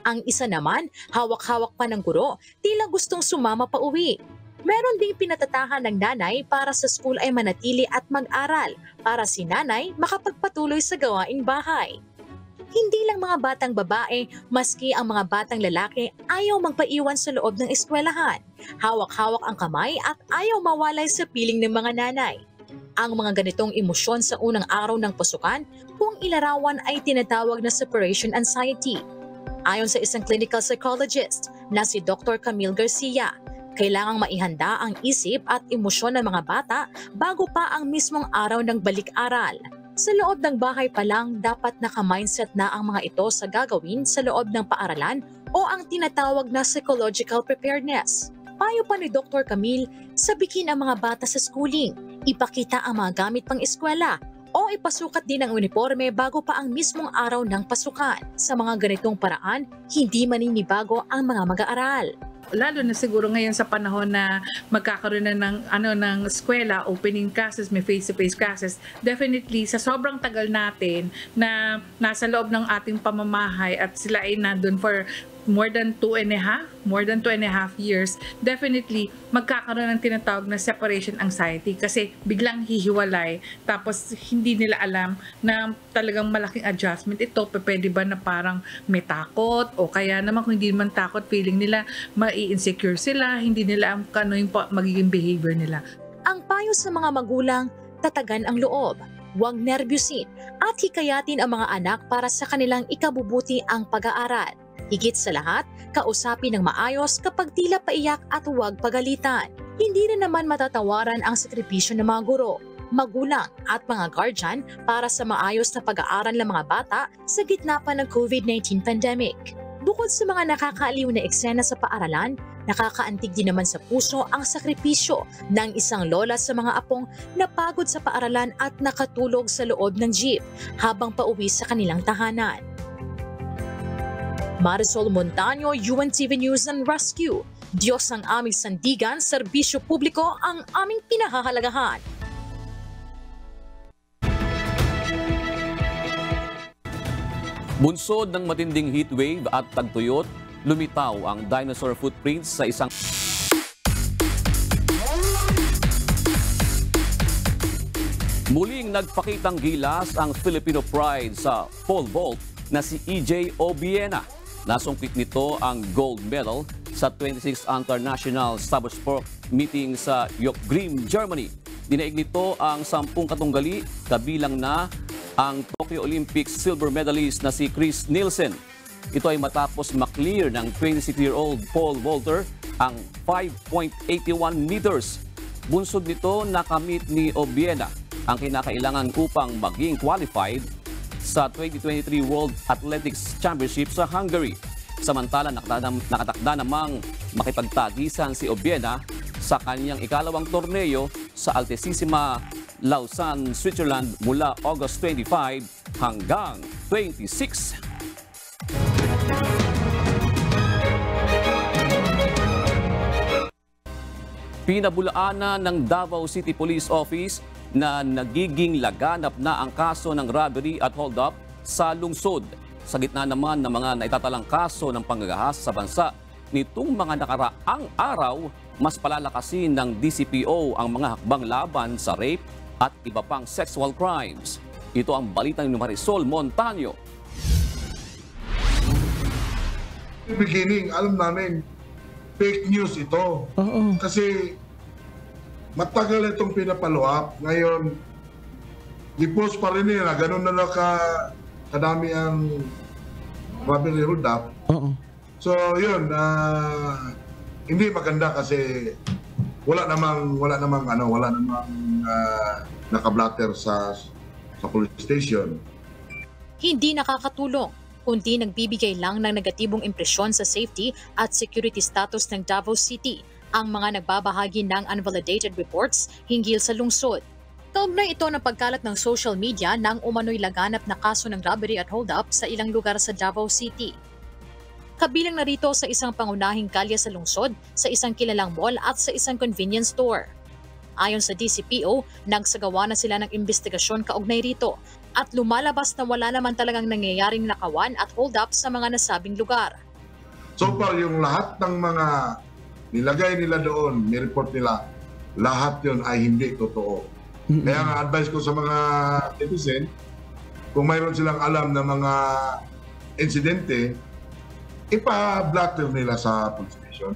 Ang isa naman, hawak-hawak pa ng guro, tila gustong sumama pa uwi. Meron ding pinatatahan ng nanay para sa school ay manatili at mag-aral para si nanay makapagpatuloy sa gawaing bahay. Hindi lang mga batang babae, maski ang mga batang lalaki ayaw magpaiwan sa loob ng eskwelahan. Hawak-hawak ang kamay at ayaw mawalay sa piling ng mga nanay. Ang mga ganitong emosyon sa unang araw ng pasukan, kung ilarawan ay tinatawag na separation anxiety. Ayon sa isang clinical psychologist na si Dr. Camille Garcia, kailangang maihanda ang isip at emosyon ng mga bata bago pa ang mismong araw ng balik-aral. Sa loob ng bahay pa lang, dapat naka-mindset na ang mga ito sa gagawin sa loob ng paaralan o ang tinatawag na psychological preparedness. Payo pa ni Dr. Camille, sabikin ang mga bata sa schooling, ipakita ang mga gamit pang eskwela o ipasukat din ang uniforme bago pa ang mismong araw ng pasukan. Sa mga ganitong paraan, hindi maninibago ang mga mag-aaral lalo na siguro ngayon sa panahon na magkakaroon na ng ano ng eskwela, opening classes, may face-to-face classes, definitely sa sobrang tagal natin na nasa loob ng ating pamamahay at sila ay nandun for more than two and a half, more than two and a half years, definitely magkakaroon ng tinatawag na separation anxiety kasi biglang hihiwalay tapos hindi nila alam na talagang malaking adjustment ito. Pwede ba na parang may takot o kaya naman kung hindi man takot, feeling nila mai-insecure sila, hindi nila alam kano yung magiging behavior nila. Ang payo sa mga magulang, tatagan ang loob, huwag nervyusin at hikayatin ang mga anak para sa kanilang ikabubuti ang pag-aaral. Higit sa lahat, kausapin ng maayos kapag tila paiyak at huwag pagalitan. Hindi na naman matatawaran ang sakripisyo ng mga guro, magulang at mga guardian para sa maayos na pag-aaral ng mga bata sa gitna pa ng COVID-19 pandemic. Bukod sa mga nakakaaliw na eksena sa paaralan, nakakaantig din naman sa puso ang sakripisyo ng isang lola sa mga apong napagod sa paaralan at nakatulog sa loob ng jeep habang pauwi sa kanilang tahanan. Marisol Montaño, UNTV News and Rescue. Diyos ang aming sandigan, serbisyo publiko ang aming pinahahalagahan. Bunsod ng matinding heatwave at tagtuyot, lumitaw ang dinosaur footprints sa isang Muling nagpakitang gilas ang Filipino pride sa pole vault na si EJ Obiena. Nasungkit nito ang gold medal sa 26th International Stabber Sport Meeting sa Yokgrim, Germany. Dinaig nito ang sampung katunggali kabilang na ang Tokyo Olympics silver medalist na si Chris Nielsen. Ito ay matapos maklear ng 26-year-old Paul Walter ang 5.81 meters. Bunsod nito nakamit ni Obiena ang kinakailangan upang maging qualified sa 2023 World Athletics Championship sa Hungary. Samantala, nakatakda namang makipagtagisan si Obiena sa kanyang ikalawang torneo sa Altissima Lausanne, Switzerland mula August 25 hanggang 26. Pinabulaanan ng Davao City Police Office na nagiging laganap na ang kaso ng robbery at hold-up sa lungsod. Sa gitna naman ng mga naitatalang kaso ng panggagahas sa bansa, nitong mga nakaraang araw, mas palalakasin ng DCPO ang mga hakbang laban sa rape at iba pang sexual crimes. Ito ang balitang ni Marisol Montaño. Beginning, alam namin, fake news ito. Oo. Kasi matagal itong pinapalo up. Ngayon, di-post pa rin nila, ganun na lang ka, kadami ang robbery hold up. Oo. So yun, ah, hindi maganda kasi wala namang wala namang ano, wala namang uh, nakablatter sa sa police station. Hindi nakakatulong, kundi nagbibigay lang ng negatibong impresyon sa safety at security status ng Davao City ang mga nagbabahagi ng unvalidated reports hinggil sa lungsod. Kaugnay ito ng pagkalat ng social media ng umano'y laganap na kaso ng robbery at hold-up sa ilang lugar sa Davao City. Kabilang na rito sa isang pangunahing kalye sa lungsod, sa isang kilalang mall at sa isang convenience store. Ayon sa DCPO, nagsagawa na sila ng investigasyon kaugnay rito at lumalabas na wala naman talagang nangyayaring nakawan at hold-up sa mga nasabing lugar. So far, yung lahat ng mga nilagay nila doon, nireport nila, lahat yun ay hindi totoo. Kaya nga advice ko sa mga citizen, kung mayroon silang alam na mga insidente, ipa-blatter nila sa police station.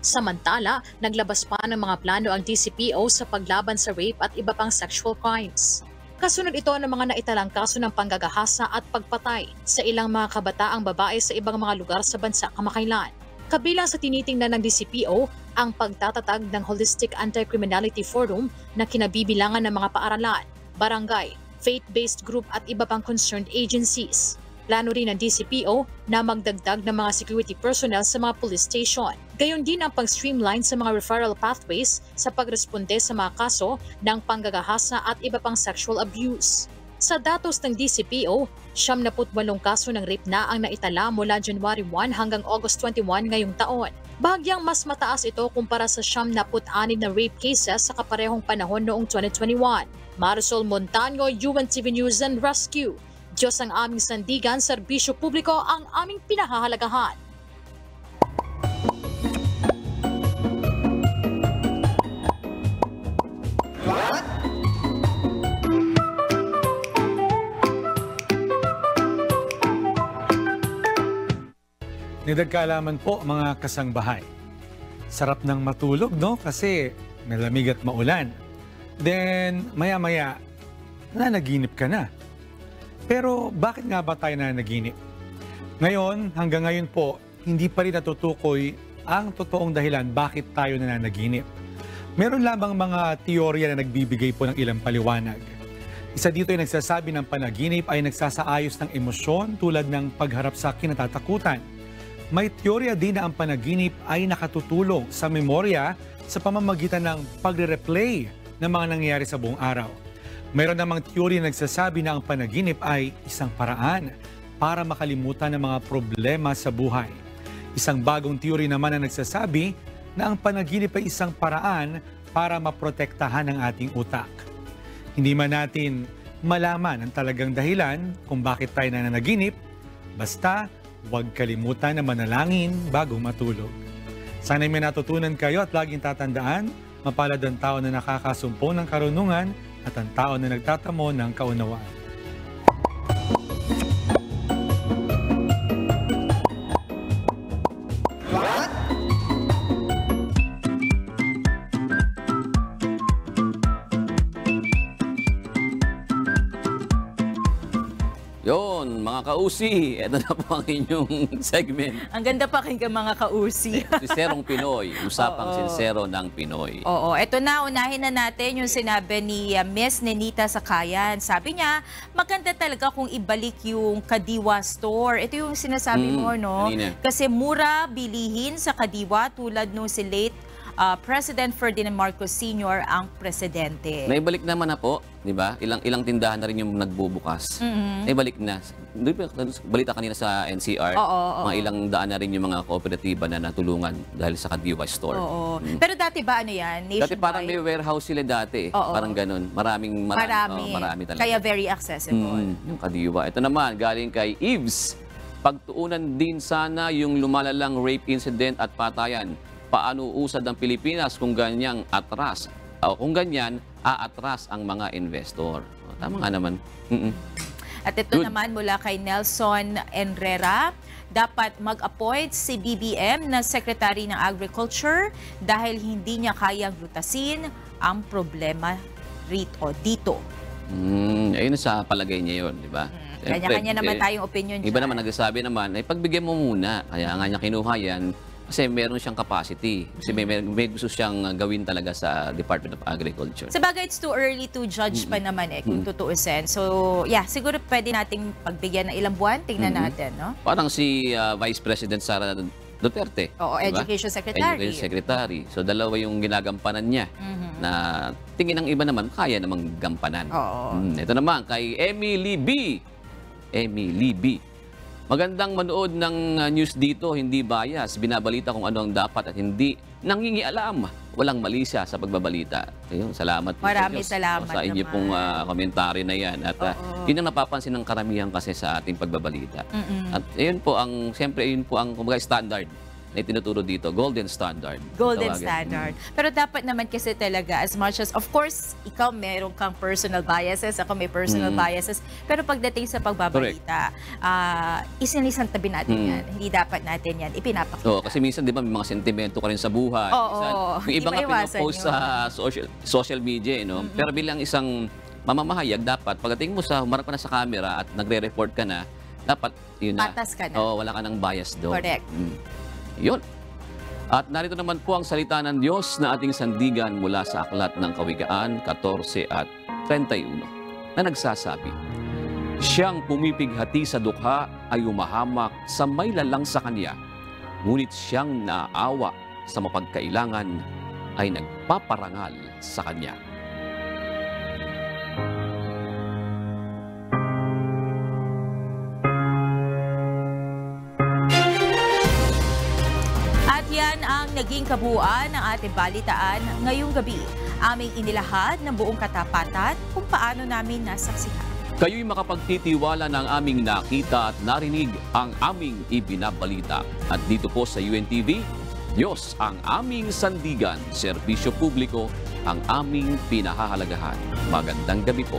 Samantala, naglabas pa ng mga plano ang DCPO sa paglaban sa rape at iba pang sexual crimes. Kasunod ito ng mga naitalang kaso ng panggagahasa at pagpatay sa ilang mga kabataang babae sa ibang mga lugar sa bansa kamakailan. Kabilang sa tinitingnan ng DCPO ang pagtatatag ng Holistic Anti-Criminality Forum na kinabibilangan ng mga paaralan, barangay, faith-based group at iba pang concerned agencies. Plano rin ng DCPO na magdagdag ng mga security personnel sa mga police station. Gayon din ang pag-streamline sa mga referral pathways sa pagresponde sa mga kaso ng panggagahasa at iba pang sexual abuse. Sa datos ng DCPO, 78 kaso ng rape na ang naitala mula January 1 hanggang August 21 ngayong taon. Bahagyang mas mataas ito kumpara sa 76 na rape cases sa kaparehong panahon noong 2021. Marisol Montaño, UNTV News and Rescue. Diyos ang aming sandigan, serbisyo publiko ang aming pinahahalagahan. Nidagkaalaman po mga kasangbahay. Sarap ng matulog, no? Kasi malamig at maulan. Then, maya-maya, nanaginip ka na. Pero bakit nga ba tayo nanaginip? Ngayon, hanggang ngayon po, hindi pa rin natutukoy ang totoong dahilan bakit tayo nananaginip. Meron lamang mga teorya na nagbibigay po ng ilang paliwanag. Isa dito ay nagsasabi ng panaginip ay nagsasaayos ng emosyon tulad ng pagharap sa kinatatakutan. May teorya din na ang panaginip ay nakatutulong sa memorya sa pamamagitan ng pagre-replay ng mga nangyayari sa buong araw. Mayroon namang teorya na nagsasabi na ang panaginip ay isang paraan para makalimutan ng mga problema sa buhay. Isang bagong teorya naman na nagsasabi na ang panaginip ay isang paraan para maprotektahan ang ating utak. Hindi man natin malaman ang talagang dahilan kung bakit tayo nananaginip, basta huwag kalimutan na manalangin bago matulog. Sana'y may natutunan kayo at laging tatandaan, mapalad ang tao na nakakasumpong ng karunungan at ang tao na nagtatamo ng kaunawaan. Kausi, ito na po ang inyong segment. Ang ganda pa pakinggan mga kausi. Sinserong Pinoy, usapang Oo. sinsero ng Pinoy. Oo, eto na, unahin na natin yung sinabi ni uh, Miss Nenita Sakayan. Sabi niya, maganda talaga kung ibalik yung Kadiwa store. Ito yung sinasabi Mm, mo, no? kanina. Kasi mura bilihin sa Kadiwa tulad nung si late uh, President Ferdinand Marcos Sr. ang presidente. Naibalik naman na po, di ba? Ilang ilang tindahan na rin yung nagbubukas. Mhm. Naibalik na. Balita kanina sa NCR, Oo, oo. mga ilang daan na rin yung mga kooperatiba na natulungan dahil sa Kadiwa Store. Oo. Mm. Pero dati ba ano yan? Dati parang Nationwide? may warehouse sila dati. eh. Oo. Parang ganun. Maraming, marami. Marami. oh, marami talaga. Kaya very accessible. Mm, yung Kadiwa. Ito naman, galing kay Eves. Pagtuunan din sana yung lumalalang rape incident at patayan. Paano usad ang Pilipinas kung ganyang atras? O kung ganyan, aatras ang mga investor. O, tama nga naman. Mm-mm. At ito Good. naman mula kay Nelson Enrera, dapat mag-appoint si BBM na Secretary ng Agriculture dahil hindi niya kayang lutasin ang problema rito dito. Mm, ayun sa palagay niya yun, di ba? Mm. Kanya-kanya naman eh, tayong opinion Iba naman nagsasabi naman, ay pagbigyan mo muna. Kaya nga niya kinuha yan kasi meron siyang capacity. Kasi may, may, gusto siyang uh, gawin talaga sa Department of Agriculture. Sa bagay, it's too early to judge pa naman eh, kung Mm. tutuusin. So, yeah, siguro pwede nating pagbigyan ng ilang buwan. Tingnan natin, no? Parang si uh, Vice President Sara Duterte. Oo, di ba? Education Secretary. Education Secretary. So dalawa yung ginagampanan niya Mhm. na tingin ng iba naman kaya namang gampanan. Oo. Mm, ito naman kay Emily B. Emily B. Magandang manood ng uh, news dito, hindi bias. Binabalita kung ano ang dapat at hindi nangingialam. Walang mali siya sa pagbabalita. Ayun, salamat po Maraming Diyos. salamat Sa inyo naman. pong uh, komentary na yan. At uh, Oo. yun ang napapansin ng karamihan kasi sa ating pagbabalita. Mm-mm. At yun po ang, siyempre yun po ang kumbaga standard na itinuturo dito, golden standard. Golden Tawagin. standard. Pero dapat naman kasi talaga, as much as, of course, ikaw meron kang personal biases, ako may personal Mm. biases, pero pagdating sa pagbabalita, ah isinisan tabi natin Mm. yan. Hindi dapat natin yan ipinapakita. Oo, kasi minsan 'di ba may mga sentimento ka rin sa buhay. Oo, Minsan, yung hindi iba nga pinopost sa social social media, eh, no? Pero bilang isang mamamahayag dapat pagdating mo sa humarap ka na sa camera at nagre-report ka na, dapat yun na. Patas ka na. Oo, wala ka ng bias doon. Correct. Mm. Yun. At narito naman po ang salita ng Diyos na ating sandigan mula sa Aklat ng Kawigaan 14 at 31 na nagsasabi, Siyang pumipighati sa dukha ay umahamak sa may lalang sa kanya, ngunit siyang naawa sa mapagkailangan ay nagpaparangal sa kanya. Yan ang naging kabuuan ng ating balitaan ngayong gabi. Aming inilahad ng buong katapatan kung paano namin nasaksihan. Kayo'y makapagtitiwala ng aming nakita at narinig ang aming ibinabalita. At dito po sa UNTV, Diyos ang aming sandigan, serbisyo publiko ang aming pinahahalagahan. Magandang gabi po.